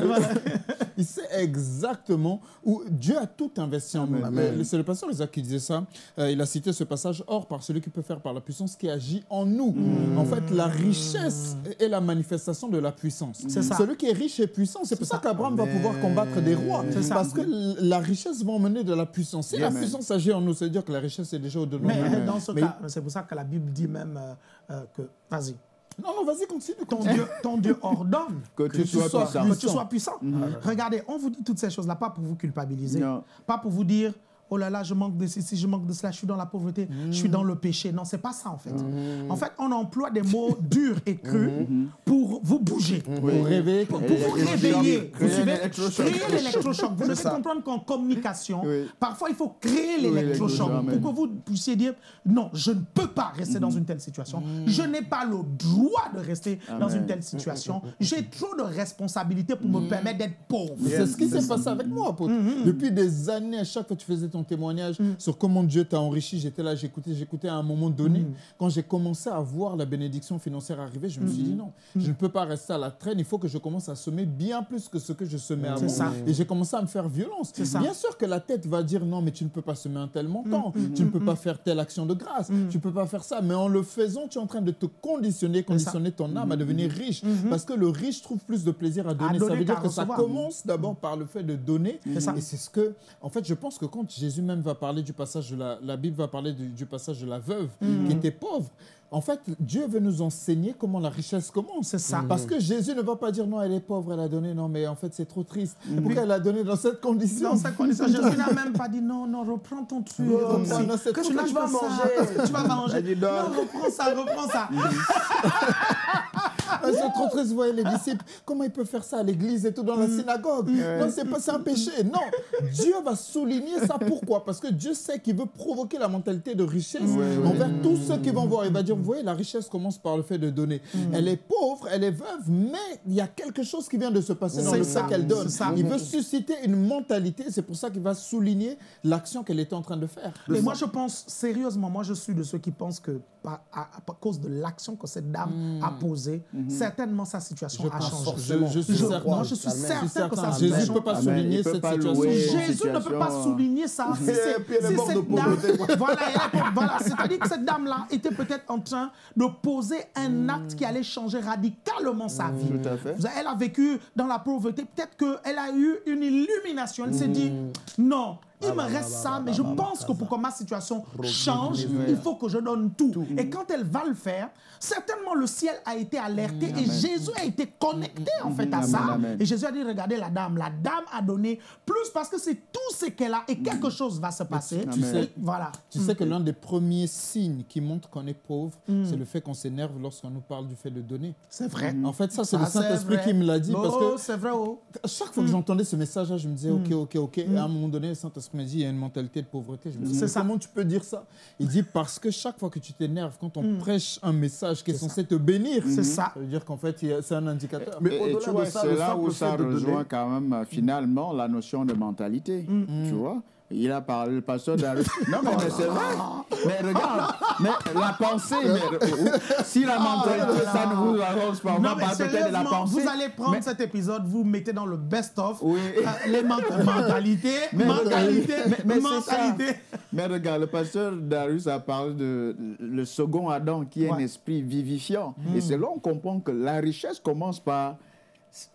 il sait exactement où Dieu a tout investi en nous. C'est le pasteur Isaac qui disait ça. Euh, il a cité ce passage Or, par celui qui peut faire par la puissance qui agit en nous. Mm. En fait, la richesse est la manifestation de la puissance. C'est Celui qui est riche et puissant. C'est pour ça, qu'Abraham va pouvoir combattre des rois. Parce que la richesse va emmener de la puissance. Si la puissance agit en nous, ça veut dire que la richesse est déjà au-delà de nous. Mais dans ce cas, c'est pour ça que la Bible dit même euh, euh, que. Vas-y. Non, non, vas-y, continue. Ton Dieu, ton Dieu ordonne que, tu, sois puissant. Que tu sois puissant. Mhm. Regardez, on vous dit toutes ces choses-là, pas pour vous culpabiliser, pas pour vous dire oh là là, je manque de ceci, je manque de cela, je suis dans la pauvreté, je suis dans le péché. Non, c'est pas ça en fait. En fait, on emploie des mots durs et crus pour vous bouger, pour rêver, pour, vous réveiller. Vous suivez? Créer l'électrochoc. Vous devez comprendre qu'en communication, parfois il faut créer l'électrochoc. pour que vous puissiez dire non, je ne peux pas rester dans une telle situation. Je n'ai pas le droit de rester dans une telle situation. J'ai trop de responsabilités pour me permettre d'être pauvre. C'est ce qui s'est passé avec moi, Depuis des années, à chaque fois que tu faisais ton témoignage mm. sur comment Dieu t'a enrichi. J'étais là, j'écoutais, j'écoutais à un moment donné. Mm. Quand j'ai commencé à voir la bénédiction financière arriver, je me suis dit mm. non, je ne peux pas rester à la traîne. Il faut que je commence à semer bien plus que ce que je semais avant. Et j'ai commencé à me faire violence. Bien sûr que la tête va dire non, mais tu ne peux pas semer un tel montant. Tu ne peux pas faire telle action de grâce. Tu ne peux pas faire ça. Mais en le faisant, tu es en train de te conditionner, conditionner ton âme à devenir riche. Parce que le riche trouve plus de plaisir à donner. ça veut dire que ça commence d'abord par le fait de donner. Et c'est ce que, en fait, je pense que quand j'ai Jésus même va parler du passage de la, la Bible va parler du, passage de la veuve mm. qui était pauvre. En fait, Dieu veut nous enseigner comment la richesse commence. C'est ça. Parce que Jésus ne va pas dire non, elle est pauvre, elle a donné, non, mais en fait, c'est trop triste. Mm. Pourquoi elle a donné dans cette condition? Dans cette condition. Jésus n'a même pas dit non, non, reprends ton truc. Oh, non, que tu, vas manger. tu vas manger. non, reprends ça, reprends ça. Ils sont trop vous voyez les disciples. Comment ils peuvent faire ça à l'église et tout dans la mm. synagogue Non, c'est pas un péché. Non, Dieu va souligner ça. Pourquoi? Parce que Dieu sait qu'il veut provoquer la mentalité de richesse envers tous ceux qui vont voir. Il va dire, vous voyez, la richesse commence par le fait de donner. Mm. Elle est pauvre, elle est veuve, mais il y a quelque chose qui vient de se passer dans le fait qu'elle donne. Il veut susciter une mentalité. C'est pour ça qu'il va souligner l'action qu'elle était en train de faire. Mais moi, je pense sérieusement, moi, je suis de ceux qui pensent que à, à, cause de l'action que cette dame mm. a posée, Mhm. Certainement sa situation a changé. Je, suis certain, je suis certain que sa situation... Jésus ne peut pas souligner cette situation. Jésus ne peut pas souligner ça. Si cette dame, voilà, voilà c'est-à-dire que cette dame-là était peut-être en train de poser un hmm. acte qui allait changer radicalement sa hmm. vie. Elle a vécu dans la pauvreté. Peut-être qu'elle a eu une illumination. Elle s'est dit, hmm. non, il me reste ça, mais je pense que pour que ma situation change, il faut que je donne tout. Et quand elle va le faire, certainement le ciel a été alerté et Jésus a été connecté en fait à ça. Et Jésus a dit, regardez la dame, la dame a donné plus parce que c'est tout ce qu'elle a et quelque chose va se passer. Tu sais, voilà. Tu sais que l'un des premiers signes qui montrent qu'on est pauvre, mm. c'est le fait qu'on s'énerve lorsqu'on nous parle du fait de donner. C'est vrai. En fait, ça, c'est le Saint-Esprit qui me l'a dit. parce que c'est vrai. Oh. Chaque fois que mm. j'entendais ce message-là, je me disais, OK, OK, OK. Et à un moment donné, le Saint-Esprit me dit, il y a une mentalité de pauvreté. Je me dis, comment tu peux dire ça? Il dit, parce que chaque fois que tu t'énerves, quand on mm. prêche un message qui est, censé te bénir, c'est ça. Ça veut dire qu'en fait, c'est un indicateur. Mais au tu vois, c'est là où ça rejoint quand même euh, finalement la notion de mentalité. Mm. Tu vois? Il a parlé, le pasteur Darius. Non, mais, c'est vrai. Mais regarde, mais la pensée, mais, si la mentalité, ça ne vous arrange pas, on va pas de la pensée. Vous allez prendre cet épisode, vous mettez dans le best-of oui. Euh, les mentalités, mais mentalité, mais, mentalité. Mais regarde, le pasteur Darius a parlé de le second Adam qui est un esprit vivifiant. Et hmm. c'est là qu'on comprend que la richesse commence par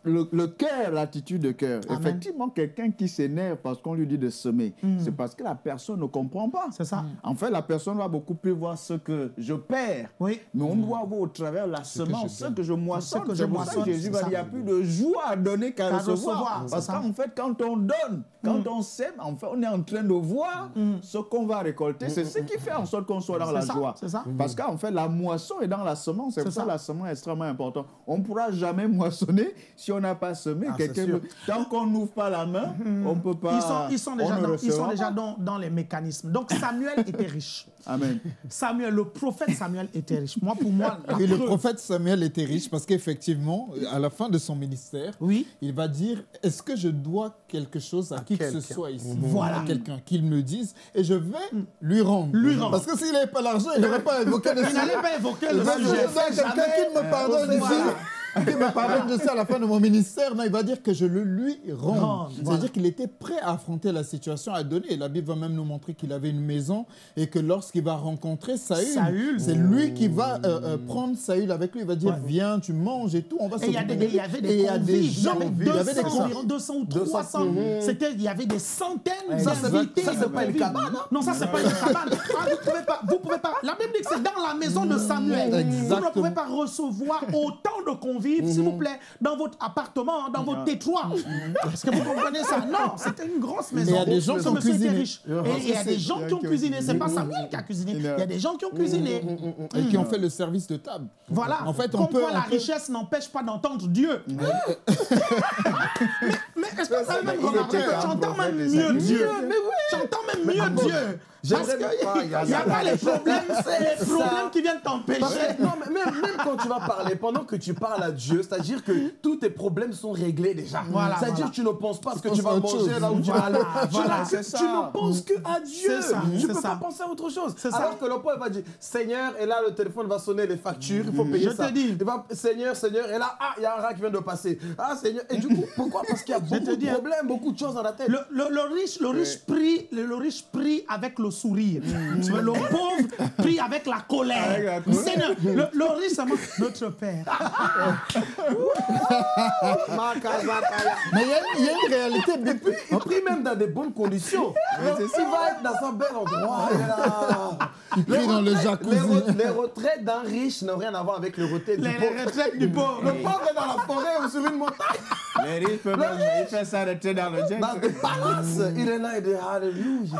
le, cœur, l'attitude de cœur. Effectivement, quelqu'un qui s'énerve parce qu'on lui dit de semer, mm. c'est parce que la personne ne comprend pas. C'est ça. En fait, la personne va beaucoup plus voir ce que je perds. Oui. Mais on doit voir au travers la semence, ce que je moissonne. C'est je moissonne. Jésus va dire, il n'y a plus de joie à donner qu'à recevoir. Parce qu'en fait, quand on donne, quand mm. on sème, en fait, on est en train de voir mm. ce qu'on va récolter. C'est ce qui fait en sorte qu'on soit dans la joie. Ça. Parce qu'en fait, la moisson est dans la semence. C'est pour ça que la semence est extrêmement importante. On ne pourra jamais moissonner si on n'a pas semé, ah, quelqu'un. Tant qu'on n'ouvre pas la main, mhm. on ne peut pas. Ils sont, ils sont déjà, dans, ils sont déjà dans, dans, les mécanismes. Donc Samuel était riche. Amen. Samuel, le prophète Samuel était riche. Moi, pour moi. Et le prophète Samuel était riche parce qu'effectivement, à la fin de son ministère, oui. il va dire Est-ce que je dois quelque chose à, qui que ce soit ici? Mhm. Voilà. À quelqu'un qu'il me dise et je vais mm. lui rendre. Lui rendre. Parce que s'il n'avait pas l'argent, il n'aurait pas évoqué le sujet. Il n'allait pas évoquer le sujet. Quelqu'un qui me pardonne ici il me pardonne de ça à la fin de mon ministère. Non, il va dire que je le lui rends. C'est-à-dire qu'il était prêt à affronter la situation, à donner. La Bible va même nous montrer qu'il avait une maison et que lorsqu'il va rencontrer Saül, c'est lui qui va euh, euh, prendre Saül avec lui. Il va dire Viens, tu manges et tout. On va et il y, avait des, y avait des, y a des gens, il y avait des environ 200 ou 300. C'était, il y avait des centaines d'invités. Ça, c'est pas une cabane. Non, ça, c'est pas une cabane. Vous pouvez pas, vous pouvez pas. La Bible dit que c'est dans la maison de Samuel. Vous ne pouvez pas recevoir autant de convives s'il vous mhm. plaît, dans votre appartement, dans votre T3. Est-ce que vous comprenez ça? Non, c'était une grosse maison. il y a des gens qui ont cuisiné. Et il y a des gens qui ont cuisiné. C'est pas Samuel qui a cuisiné. Il y a des gens qui ont cuisiné. Et qui ont fait le service de table. Voilà. En fait, on peut, la richesse n'empêche pas d'entendre Dieu. mais, est-ce que ça même J'entends même mieux Dieu? J'entends même mieux Dieu. Parce qu'il n'y a, pas les problèmes, c'est les problèmes qui viennent t'empêcher. Non, mais même, même, quand tu vas parler, pendant que tu parles à Dieu, c'est-à-dire que tous tes problèmes sont réglés déjà. Voilà, c'est-à-dire que tu ne penses pas à ce que tu vas manger là où tu vas aller. Voilà, tu, tu ne penses que à Dieu. Ça, tu ne peux pas penser à autre chose. Alors ça. que le pauvre va dire Seigneur, et là le téléphone va sonner les factures, il faut payer Je ça. te dis. Il va, Seigneur, Seigneur, et là, ah, il y a un rat qui vient de passer. Ah, Seigneur. Et du coup, pourquoi? Parce qu'il y a beaucoup de problèmes, beaucoup de choses dans la tête. Le, le, riche, le riche prie, le, riche prie avec le sourire. Le pauvre prie avec la colère. Seigneur, le, le riche, notre Père. Mais il y, a une réalité. il prie même dans des bonnes conditions. Il va être dans un bel endroit. Il prie dans le jacuzzi. Les, retraites d'un riche n'ont rien à voir avec les retraites du pauvre. Les retraites du pauvre. Le pauvre est dans la forêt ou sur une montagne. Les riches peuvent ça dans le jet. Dans palaces. Il est là et dit Alléluia.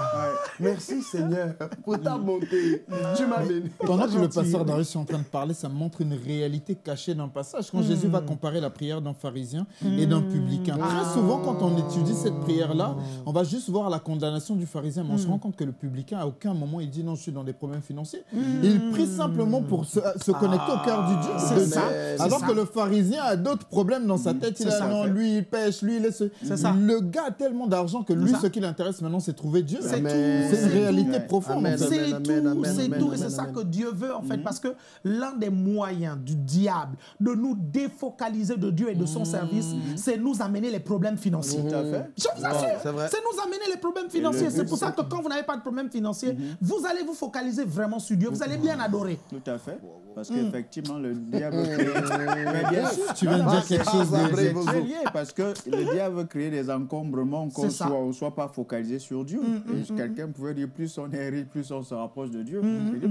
Merci Seigneur pour ta bonté. Tu m'as béni. Pendant que le pasteur Darius est en train de parler, ça montre une réalité cachée dans le passage. Quand Jésus va comparer la prière d'un pharisien et d'un publicain. Très souvent, quand on étudie cette prière-là, on va juste voir la condamnation du pharisien, mais on se rend compte que le publicain, à aucun moment, il dit non, je suis dans des problèmes financiers. Il prie simplement pour se, connecter au cœur du Dieu. C'est ça. Alors que le pharisien a d'autres problèmes dans sa tête. Il a non, lui, il pêche, lui, il est. Ça. Le gars a tellement d'argent que lui, ce qui l'intéresse maintenant, c'est trouver Dieu. C'est une réalité profonde. C'est tout, c'est tout. Et c'est ça que Dieu veut, en fait, parce que l'un des moyens du diable de nous défocaliser de Dieu et de son mmh. service, c'est nous amener les problèmes financiers. Tout à fait. Je vous assure, c'est nous amener les problèmes financiers. C'est pour ça que quand vous n'avez pas de problème financier, mmh. vous allez vous focaliser vraiment sur Dieu. Vous allez bien adorer. Tout à fait. Parce qu'effectivement, le diable tu viens de dire quelque chose de lié. Parce que le diable veut créer des encombrements qu'on soit, ne soit pas focalisé sur Dieu. Et quelqu'un pouvait dire plus on est riche, plus on se rapproche de Dieu.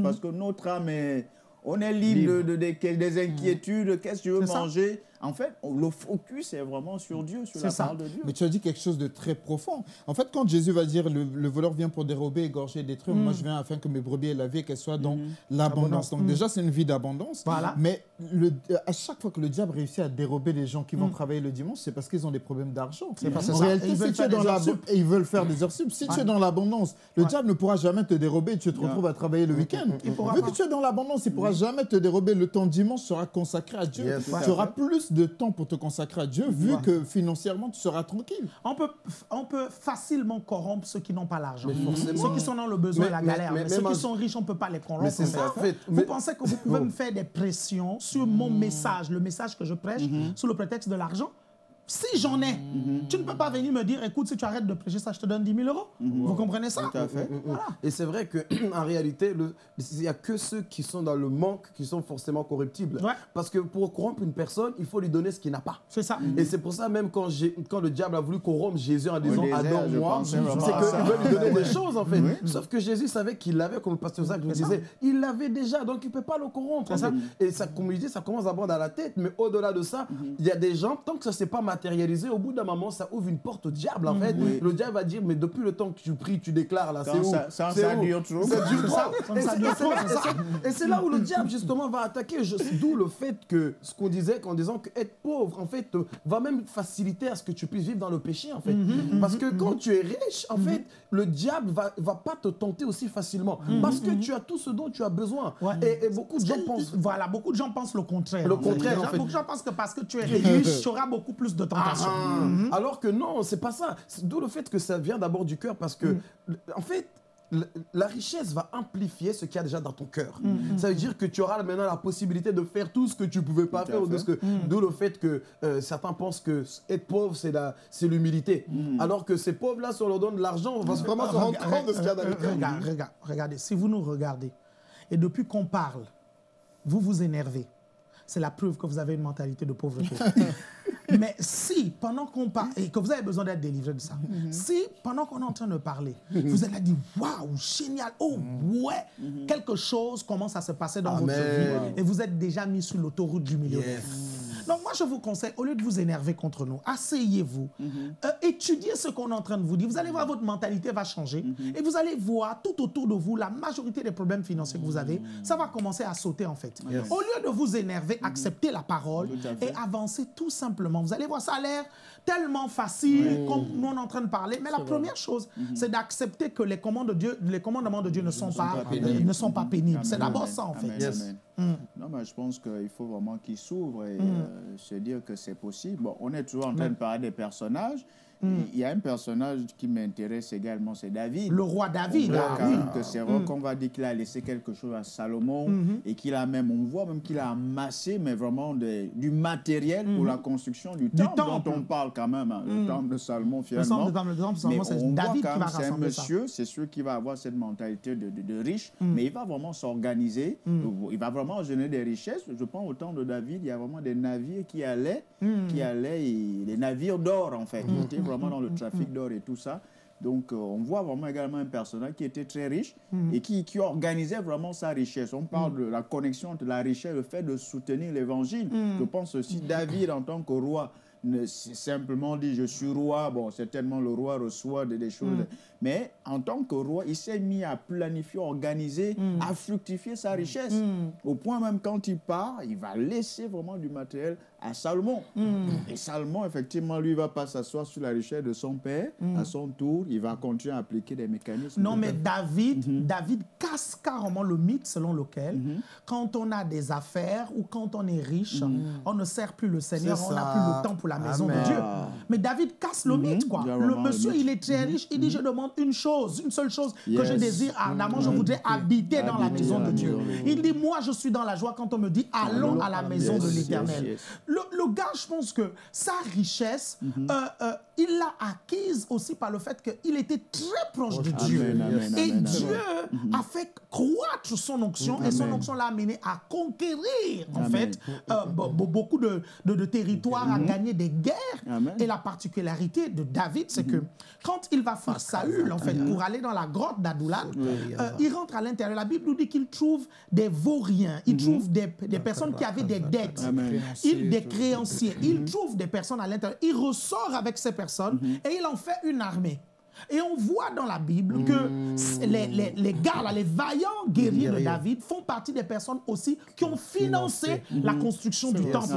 Parce que notre âme est on est libre, De, des inquiétudes, qu'est-ce que tu veux manger? En fait, le focus est vraiment sur Dieu, sur la parole de Dieu. Mais tu as dit quelque chose de très profond. En fait, quand Jésus va dire le, voleur vient pour dérober, égorger, détruire, moi mm. je viens afin que mes brebis aient la vie et qu'elles soient dans mm. l'abondance. Donc mm. déjà, c'est une vie d'abondance. Voilà. Mais à chaque fois que le diable réussit à dérober les gens qui vont travailler le dimanche, c'est parce qu'ils ont des problèmes d'argent. En réalité, si tu es dans l'abondance, ils veulent faire des heures sup. Si tu es dans l'abondance, le diable ne pourra jamais te dérober et tu te retrouves à travailler le week-end. Vu que tu es dans l'abondance, il ne pourra jamais te dérober. Le temps dimanche sera consacré à Dieu. Tu auras plus de temps pour te consacrer à Dieu, vu que financièrement, tu seras tranquille. On peut, on peut facilement corrompre ceux qui n'ont pas l'argent. Ceux qui sont dans le besoin et la galère. Mais, ceux qui sont riches, on ne peut pas les corrompre. vous pensez que vous pouvez me faire des pressions sur mon message, le message que je prêche, mm-hmm. sous le prétexte de l'argent? Si j'en ai, mhm. tu ne peux pas venir me dire, écoute, si tu arrêtes de prêcher ça, je te donne 10 000 euros. Mhm. Vous comprenez ça? Tout à fait. Et c'est vrai qu'en réalité, il n'y a que ceux qui sont dans le manque qui sont forcément corruptibles. Parce que pour corrompre une personne, il faut lui donner ce qu'il n'a pas. C'est ça. Et c'est pour ça, même quand, quand le diable a voulu corrompre Jésus en disant Adore-moi, c'est qu'il veut lui donner des choses, en fait. Sauf que Jésus savait qu'il l'avait, comme le pasteur Zach le disait, il l'avait déjà, donc il ne peut pas le corrompre. Ça. Et ça, comme il dit, ça commence à à la tête. Mais au-delà de ça, mhm. il y a des gens, tant que ça ne s'est pas matérialisé, au bout d'un moment, ça ouvre une porte au diable, en mm, fait. Le diable va dire, mais depuis le temps que tu pries, tu déclares, là, c'est où? Ça, ça, ça dure trop. Ça dure trop. Et c'est là où le diable, justement, va attaquer. D'où le fait que, ce qu'on disait, qu'en disant qu'être pauvre, en fait, va même faciliter à ce que tu puisses vivre dans le péché, en fait. Mm-hmm, mm-hmm, Parce que quand mm-hmm. tu es riche, en fait, le diable va, va pas te tenter aussi facilement. Parce que tu as tout ce dont tu as besoin. Et, beaucoup de gens pensent... Voilà, beaucoup de gens pensent le contraire. Le contraire, en fait. Beaucoup de gens pensent que parce que tu es riche, tu auras beaucoup plus de tentations. Ah, Mhm. Alors que non, c'est pas ça. D'où le fait que ça vient d'abord du cœur parce que, mhm. en fait, la richesse va amplifier ce qu'il y a déjà dans ton cœur. Mhm. Ça veut dire que tu auras maintenant la possibilité de faire tout ce que tu ne pouvais pas faire. D'où le fait que euh, certains pensent que être pauvre, c'est l'humilité. Alors que ces pauvres-là, si on leur donne de l'argent, on va vraiment se rendre compte de ce qu'il y a dans le cœur. Regarde, regardez, si vous nous regardez, et depuis qu'on parle, vous vous énervez, c'est la preuve que vous avez une mentalité de pauvreté. Mais si, pendant qu'on parle, et que vous avez besoin d'être délivré de ça, mhm. si, pendant qu'on est en train de parler, mhm. vous allez dire, waouh, génial, oh, mhm. ouais, quelque chose commence à se passer dans votre vie, et vous êtes déjà mis sur l'autoroute du millionnaire. Donc moi, je vous conseille, au lieu de vous énerver contre nous, asseyez-vous, mhm. euh, étudiez ce qu'on est en train de vous dire. Vous allez voir, votre mentalité va changer mhm. et vous allez voir tout autour de vous la majorité des problèmes financiers que vous avez, ça va commencer à sauter en fait. Au lieu de vous énerver, acceptez la parole et avancez tout simplement. Vous allez voir, ça a l'air tellement facile comme nous on est en train de parler. Mais la première chose, c'est d'accepter que les, commandes de Dieu, les commandements de Dieu ne, sont, pas, ne sont pas pénibles. C'est d'abord ça en fait. Mm. Non, mais je pense qu'il faut vraiment qu'il s'ouvre et mm. euh, se dire que c'est possible. Bon, on est toujours en train de parler des personnages. Il y a un personnage qui m'intéresse également, c'est David. Le roi David. Ah, c'est vrai hmm. qu'on va dire qu'il a laissé quelque chose à Salomon hmm. et qu'il a même, on voit même qu'il a amassé, mais vraiment du matériel pour la construction du, temple, dont on parle quand même, hein, le temple de Salomon finalement. Le temple de Salomon, c'est David qui va C'est un monsieur, c'est sûr qui va avoir cette mentalité de, de, riche, mais il va vraiment s'organiser, il va vraiment générer des richesses. Je pense au temps de David, il y a vraiment des navires qui allaient, qui allaient, des navires d'or en fait, vraiment dans le mm-hmm. trafic d'or et tout ça. Donc, euh, on voit vraiment également un personnage qui était très riche et qui, qui, organisait vraiment sa richesse. On parle mm. de la connexion entre la richesse, le fait de soutenir l'évangile. Mm. Je pense aussi David en tant que roi ne simplement dit je suis roi. Bon, certainement le roi reçoit des, choses. Mm. Mais en tant que roi, il s'est mis à planifier, organiser, à fructifier sa richesse. Au point même quand il part, il va laisser vraiment du matériel à Salomon. Et Salomon, effectivement, lui, va pas s'asseoir sur la richesse de son père. À son tour, il va continuer à appliquer des mécanismes. Non, mais David, mhm. David casse carrément le mythe selon lequel, mhm. quand on a des affaires ou quand on est riche, mhm. on ne sert plus le Seigneur, on n'a plus le temps pour la maison de Dieu. Mais David casse le mythe, quoi. Le monsieur, il est très riche. Il dit, je demande une chose, une seule chose que je désire ardemment, je voudrais habiter dans la maison de Dieu. Il dit, moi, je suis dans la joie quand on me dit, allons à la maison de l'Éternel le, gars, je pense que sa richesse, mhm. euh, euh, il l'a acquise aussi par le fait qu'il était très proche de Dieu. et Dieu mhm. a fait croître son onction et son onction l'a amené à conquérir, en fait, euh, beaucoup de, de, territoires, à mhm. gagner des guerres. Et la particularité de David, c'est que quand il va faire Saül, en fait, pour aller dans la grotte d'Adoulan, il rentre à l'intérieur. La Bible nous dit qu'il trouve des vauriens, il trouve des, des personnes qui avaient des dettes, il, des créanciers. Il mhm. trouve des personnes à l'intérieur. Il ressort avec ces personnes mhm. et il en fait une armée. Et on voit dans la Bible que mhm. les, les, les gars, les vaillants guerriers de David font partie des personnes aussi qui ont financé la construction du temple.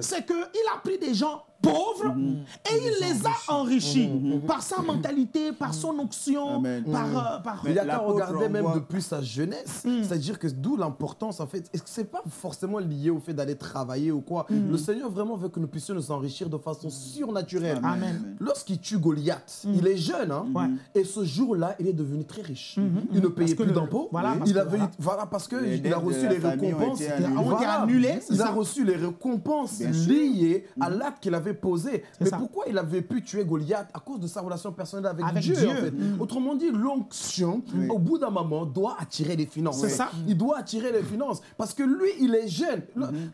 C'est qu'il a pris des gens pauvres Mhm. et il les a enrichis par sa mentalité, par son onction, Amen. par... euh, par- Mais Il y a regarder même depuis sa jeunesse. Mm. C'est-à-dire que d'où l'importance, en fait. Est-ce que c'est pas forcément lié au fait d'aller travailler ou quoi? Mm. Le Seigneur vraiment veut que nous puissions nous enrichir de façon surnaturelle. Amen. Lorsqu'il tue Goliath, Mm. il est jeune, hein, Ouais. et ce jour-là, il est devenu très riche. Il ne payait plus d'impôts. voilà, il avait, voilà. voilà. parce que Les il a reçu les récompenses. été Voilà. c'est Il a reçu les récompenses liées à l'acte qu'il avait posé. Mais ça. pourquoi il avait pu tuer Goliath à cause de sa relation personnelle avec, Avec Dieu, Dieu. en fait. Autrement dit, l'onction, au bout d'un moment, doit attirer les finances. C'est ça. Il doit attirer les finances. Parce que lui, il est jeune.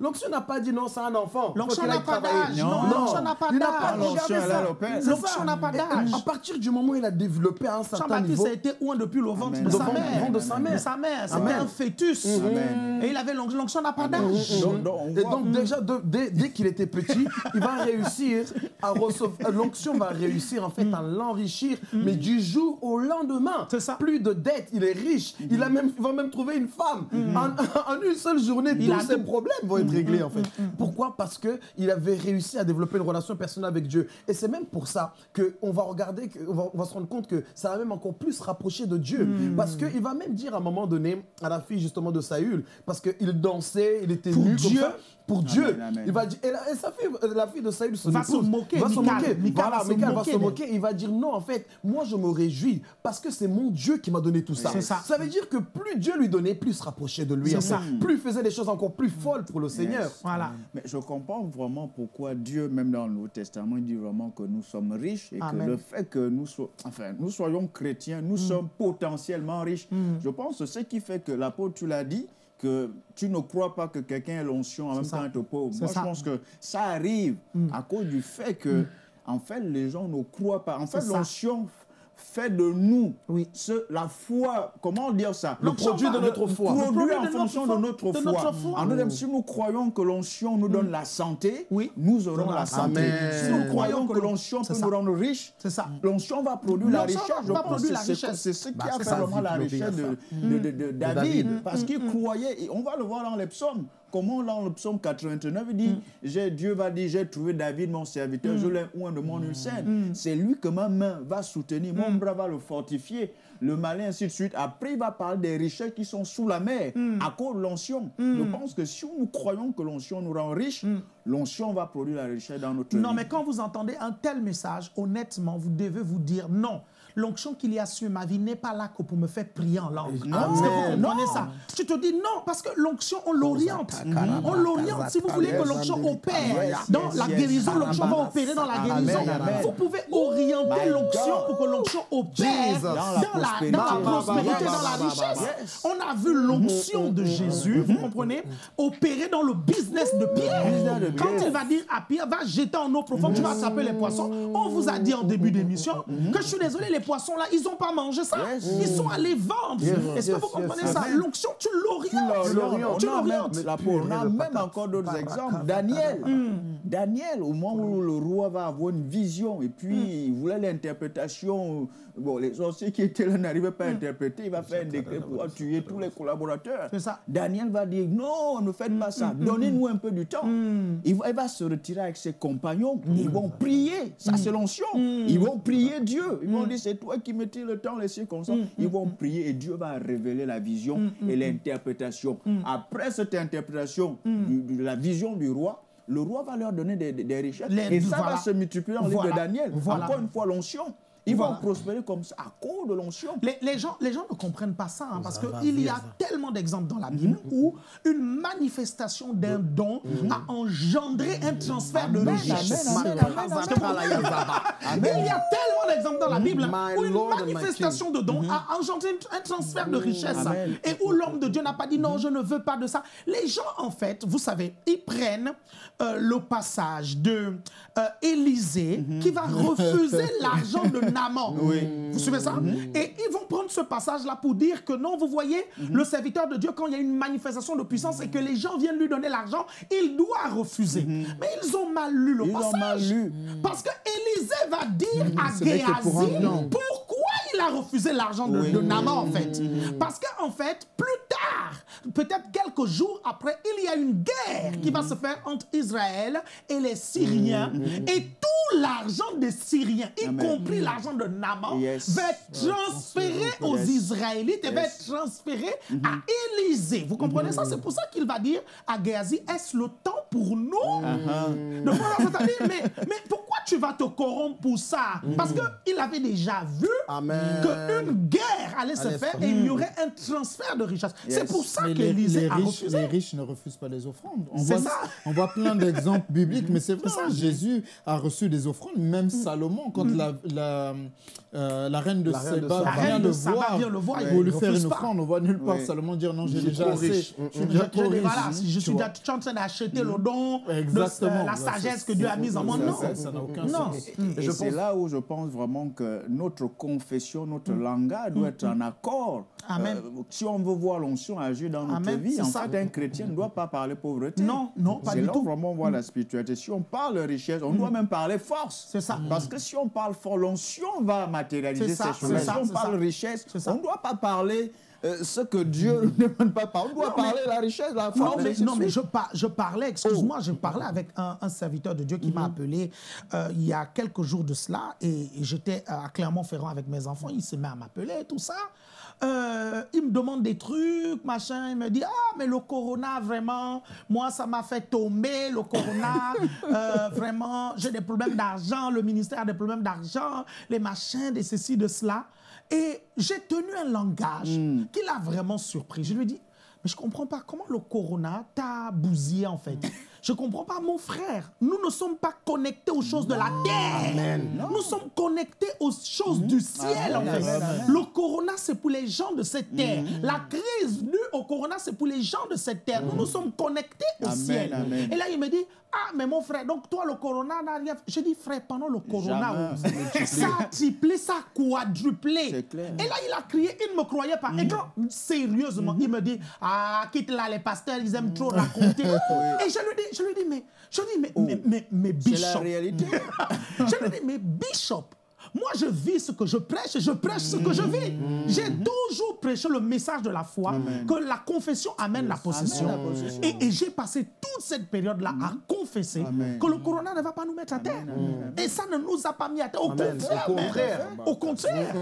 L'onction n'a pas dit non, c'est un enfant. L'onction n'a pas d'âge. Non, l'onction n'a pas d'âge. L'onction, ça. ça. n'a pas d'âge. À partir du moment où il a développé un certain Jean-Baptiste niveau, a été oint depuis le ventre de sa mère. de sa mère. De sa mère. C'était un fœtus. Et il avait l'onction. N'a pas d'âge. Et donc déjà, de- dès, dès qu'il était petit, il va réussir à recevoir, l'onction va réussir en fait à l'enrichir, mais du jour au lendemain. Ça. Plus de dettes, il est riche, il, a même, il va même trouver une femme. En, en une seule journée, Il tous ses tout. problèmes vont être réglés en fait. Pourquoi? Parce qu'il avait réussi à développer une relation personnelle avec Dieu. Et c'est même pour ça qu'on va regarder, que- on va, on va se rendre compte que ça va même encore plus rapprocher de Dieu. Parce qu'il va même dire à un moment donné à la fille justement de Saül, parce qu'il dansait, il était Pour nu comme Dieu? ça, pour Dieu. amen. Il va dire, et la, et sa fille, euh, la fille de Saül se Va se moquer, va se Michal. moquer. Michal Voilà, va se va moquer se d'elle. moquer. Il va dire non, en fait, moi je me réjouis parce que c'est mon Dieu qui m'a donné tout ça. C'est ça. veut dire que plus Dieu lui donnait, plus il se rapprochait de lui. Ça. Plus il faisait des choses encore plus folles pour le Seigneur. Voilà. Mais je comprends vraiment pourquoi Dieu, même dans le Nouveau Testament, il dit vraiment que nous sommes riches et Amen. que le fait que nous, so- enfin, nous soyons chrétiens, nous sommes potentiellement riches. Je pense que ce qui fait que l'apôtre, tu l'as dit, que tu ne crois pas que quelqu'un ait l'onction en même ça. temps être pauvre. C'est Moi, ça. je pense que ça arrive à cause du fait que, en fait, les gens ne croient pas. En fait, l'onction fait de nous Oui. ce, la foi, comment dire ça Le produit de notre foi. produit produit en fonction de notre foi. En termes, si nous croyons que l'onction nous donne la santé, nous aurons la santé. Si nous croyons que l'onction peut nous rendre riches, C'est ça. l'onction va produire la richesse. Je pense que c'est- ce qui Bah, a fait vraiment la richesse de, David. David. Parce qu'il croyait, et on va le voir dans les psaumes, comment dans le psaume 89, il dit, j'ai- Dieu va dire, j'ai trouvé David, mon serviteur, je l'ai oint de mon ulcène. C'est lui que ma main va soutenir, mon bras va le fortifier, le malin, ainsi de suite. Après, il va parler des richesses qui sont sous la mer, à cause de l'onction. Je pense que si nous croyons que l'onction nous rend riches, l'onction va produire la richesse dans notre Non, vie. mais quand vous entendez un tel message, honnêtement, vous devez vous dire non. L'onction qu'il y a sur ma vie n'est pas là que pour me faire prier en langue. Non. Est-ce que vous comprenez ça Tu te dis non, parce que l'onction, on l'oriente. On l'oriente. Si vous voulez que l'onction opère dans la guérison, l'onction va opérer dans la guérison. Vous pouvez orienter l'onction pour que l'onction opère dans la prospérité. dans la richesse. On a vu l'onction de Jésus, vous comprenez, opérer dans le business de Pierre. Quand il va dire à Pierre, va jeter en eau profonde, tu vas attraper les poissons. On vous a dit en début d'émission que je suis désolé, les poissons là, ils n'ont pas mangé ça. Yes. Ils sont allés vendre. Yes, Est-ce que yes, vous comprenez yes, ça? L'onction, tu l'orientes. Tu On a même, l'orientes. on a même encore d'autres exemples. Daniel, Daniel, au moment où le roi va avoir une vision et puis il voulait l'interprétation, bon, les sorciers qui étaient là n'arrivaient pas à interpréter, il va faire un décret pour tuer tous les collaborateurs. C'est ça. Daniel va dire non, ne faites pas ça, donnez-nous un peu du temps. Il, va, il va se retirer avec ses compagnons, ils vont prier, ça c'est l'onction. Ils vont prier Dieu, ils vont dire c'est toi qui mettais le temps, les circonstances. Ils vont prier et Dieu va révéler la vision et l'interprétation. Après cette interprétation du- de la vision du roi, le roi va leur donner des, richesses. Les- et ça voilà. va se multiplier le livre de. Daniel. Voilà. Encore une fois, l'onction. Ils Voilà. vont prospérer comme ça à cause de l'onction. Les, les gens, les gens ne comprennent pas ça, hein, parce qu'il y a ça. tellement d'exemples dans la Bible où une manifestation d'un don a engendré un transfert de richesse. Il y a tellement d'exemples dans la Bible My où une manifestation de don a engendré un transfert de richesse. Amen. Et où l'homme de Dieu n'a pas dit non, je ne veux pas de ça. Les gens, en fait, vous savez, ils prennent euh, le passage de euh, Élisée qui va refuser l'argent de Naaman. Vous suivez ça? Et ils vont prendre ce passage-là pour dire que non, vous voyez, le serviteur de Dieu, quand il y a une manifestation de puissance et que les gens viennent lui donner l'argent, il doit refuser. Mais ils ont mal lu le Ils ont passage. mal lu. Parce que Élisée va dire à Géasi pourquoi il a refusé l'argent de, de Naaman en fait. Parce qu'en fait, plus tard, peut-être quelques jours après, il y a une guerre qui va se faire entre Israël et les Syriens. Et tout l'argent des Syriens, y compris l'argent de Naaman, va être transféré aux Israélites et va être transféré à Élysée. Vous comprenez ça? C'est pour ça qu'il va dire à Géasi, est-ce le temps pour nous? De mais, mais pourquoi tu vas te corrompre pour ça? Parce qu'il avait déjà vu qu'une guerre allait se faire et il y aurait un transfert de richesse. C'est pour ça qu'Élisée a refusé. Les riches ne refusent pas les offrandes. On, voit, ça. on voit plein d'exemples bibliques, mais c'est vrai, ça. Jésus a reçu des offrandes, même Salomon, quand mm. la, la, euh, la, reine de Saba vient, le voir, vient le voir, pour lui faire une offrande, on voit nulle part Salomon dire non, j'ai déjà assez. Riche. Je suis déjà trop riche. Voilà, je suis déjà en train d'acheter le don, de, la sagesse que Dieu a mise en moi. Non, ça n'a aucun sens. Et c'est là où je pense vraiment que notre confession, notre mm. langage doit être en accord. Amen. Euh, si on veut voir l'onction agir dans notre vie, en fait, un chrétien ne doit pas parler pauvreté. Non, non, pas du tout. Là vraiment on voit la spiritualité. Si on parle richesse, on doit même parler force. C'est ça. Parce que si on parle fort, l'onction va matérialiser ces choses. Si on parle richesse, on ne doit pas parler euh, ce que Dieu ne demande pas. On doit parler de la richesse, la force. Non, mais, non, mais je, je parlais, excuse-moi, je parlais avec un, serviteur de Dieu qui m'a mhm. appelé euh, il y a quelques jours de cela et, j'étais à Clermont-Ferrand avec mes enfants. Il se met à m'appeler, tout ça. Euh, il me demande des trucs, machin. Il me dit Ah, mais le corona, vraiment, moi, ça m'a fait tomber, le corona. vraiment, j'ai des problèmes d'argent, le ministère a des problèmes d'argent, les machins, des ceci, de cela. Et j'ai tenu un langage hmm. qui l'a vraiment surpris. Je lui ai dit, mais je ne comprends pas comment le corona t'a bousillé en fait? Je ne comprends pas, mon frère. Nous ne sommes pas connectés aux choses de la terre. Nous sommes connectés aux choses du ciel, en fait. Le corona, c'est pour les gens de cette terre. Mm. La crise nue au corona, c'est pour les gens de cette terre. Nous, nous sommes connectés au ciel. Et là, il me dit, ah, mais mon frère, donc toi, le corona n'a rien fait. Je dis, frère, pendant le corona, ça a triplé, ça a quadruplé. Et là, il a crié, il ne me croyait pas. Et quand, sérieusement, il me dit, ah, quitte là, les pasteurs, ils aiment trop raconter. Et je lui dis, je lui dis, mais, je lui dis, mais, oh. mais, mais, mais Bishop. C'est la réalité. je lui dis, mais Bishop, moi, je vis ce que je prêche et je prêche ce que je vis. J'ai toujours prêché le message de la foi, que la confession amène la possession. Et, j'ai passé toute cette période-là à confesser que le corona ne va pas nous mettre à terre. Et ça ne nous a pas mis à terre. Au contraire. Au contraire.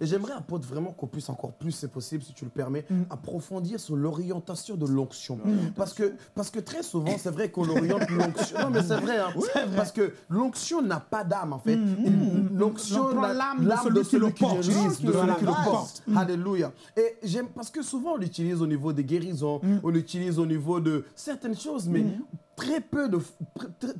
Et j'aimerais, apôtre, vraiment qu'on puisse encore plus, c'est possible, si tu le permets, mm. approfondir sur l'orientation de l'onction. Mm. Parce, que, parce que très souvent, c'est vrai qu'on oriente l'onction. Non, mais c'est vrai, hein. Parce que l'onction n'a pas d'âme, en fait. Mm, l'onction, l'âme de celui, qui le porte. Alléluia. Et j'aime parce que souvent on l'utilise au niveau des guérisons, mm. on l'utilise au niveau de certaines choses, mais mm très peu de,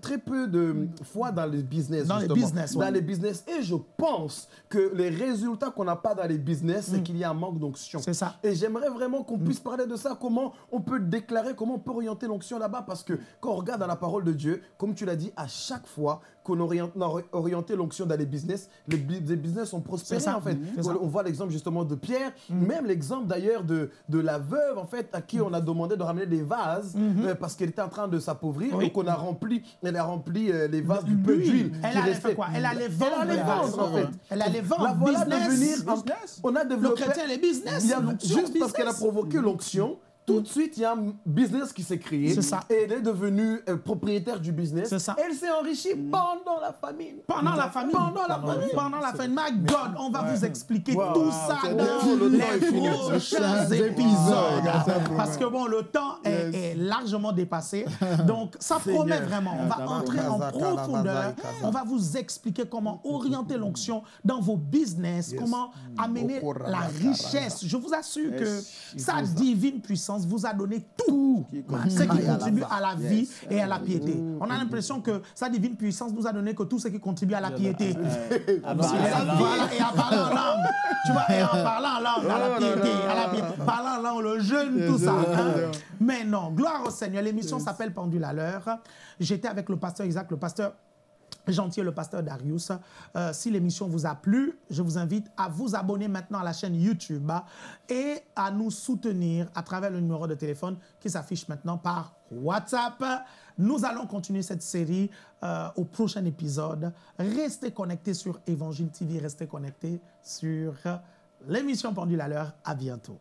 très, peu de fois dans les business. Dans les business, Dans les business. Et je pense que les résultats qu'on n'a pas dans les business, c'est mm. qu'il y a un manque d'onction. C'est ça. Et j'aimerais vraiment qu'on mm. puisse parler de ça, comment on peut déclarer, comment on peut orienter l'onction là-bas. Parce que quand on regarde dans la parole de Dieu, comme tu l'as dit, à chaque fois qu'on oriente, a orienté l'onction dans les business, les, business ont prospéré en fait. Mm. On, voit l'exemple justement de Pierre, même l'exemple d'ailleurs de, de la veuve en fait, à qui on a demandé de ramener des vases mm-hmm. euh, parce qu'elle était en train de s'appauvrir donc on a rempli, elle a rempli euh, les vases du peu d'huile. Elle allait faire quoi? Elle allait vendre. Elle allait vendre en fait. Elle allait vendre. La voilà business. devenir. On a développé. Le chrétien, les business. Juste parce qu'elle a provoqué l'onction tout de suite, il y a un business qui s'est créé. C'est ça. Et elle est devenue euh, propriétaire du business. C'est ça. Elle s'est enrichie pendant la famine. Pendant la famine. Pendant la famine. Pendant la famine. My God, on va vous expliquer tout ça dans les prochains épisodes. Parce que bon, le temps est, largement dépassé. Donc, ça promet vraiment. On va entrer en profondeur. On va vous expliquer comment orienter l'onction dans vos business, comment amener la richesse. Je vous assure que sa divine puissance vous a donné tout, ce qui contribue à la vie et à la piété. On a l'impression que sa divine puissance nous a donné que tout ce qui contribue à la piété. et en parlant en langue. Tu vois, et en parlant en langue, à la piété, à la piété. Parlant en langue, le jeûne, tout ça. Hein. Mais non, gloire au Seigneur. L'émission s'appelle Pendule à l'heure. J'étais avec le pasteur Isaac, le pasteur Gentil, le pasteur Darius. Euh, si l'émission vous a plu, je vous invite à vous abonner maintenant à la chaîne YouTube et à nous soutenir à travers le numéro de téléphone qui s'affiche maintenant par WhatsApp. Nous allons continuer cette série euh, au prochain épisode. Restez connectés sur Évangile TV, restez connectés sur l'émission Pendule à l'heure. À bientôt.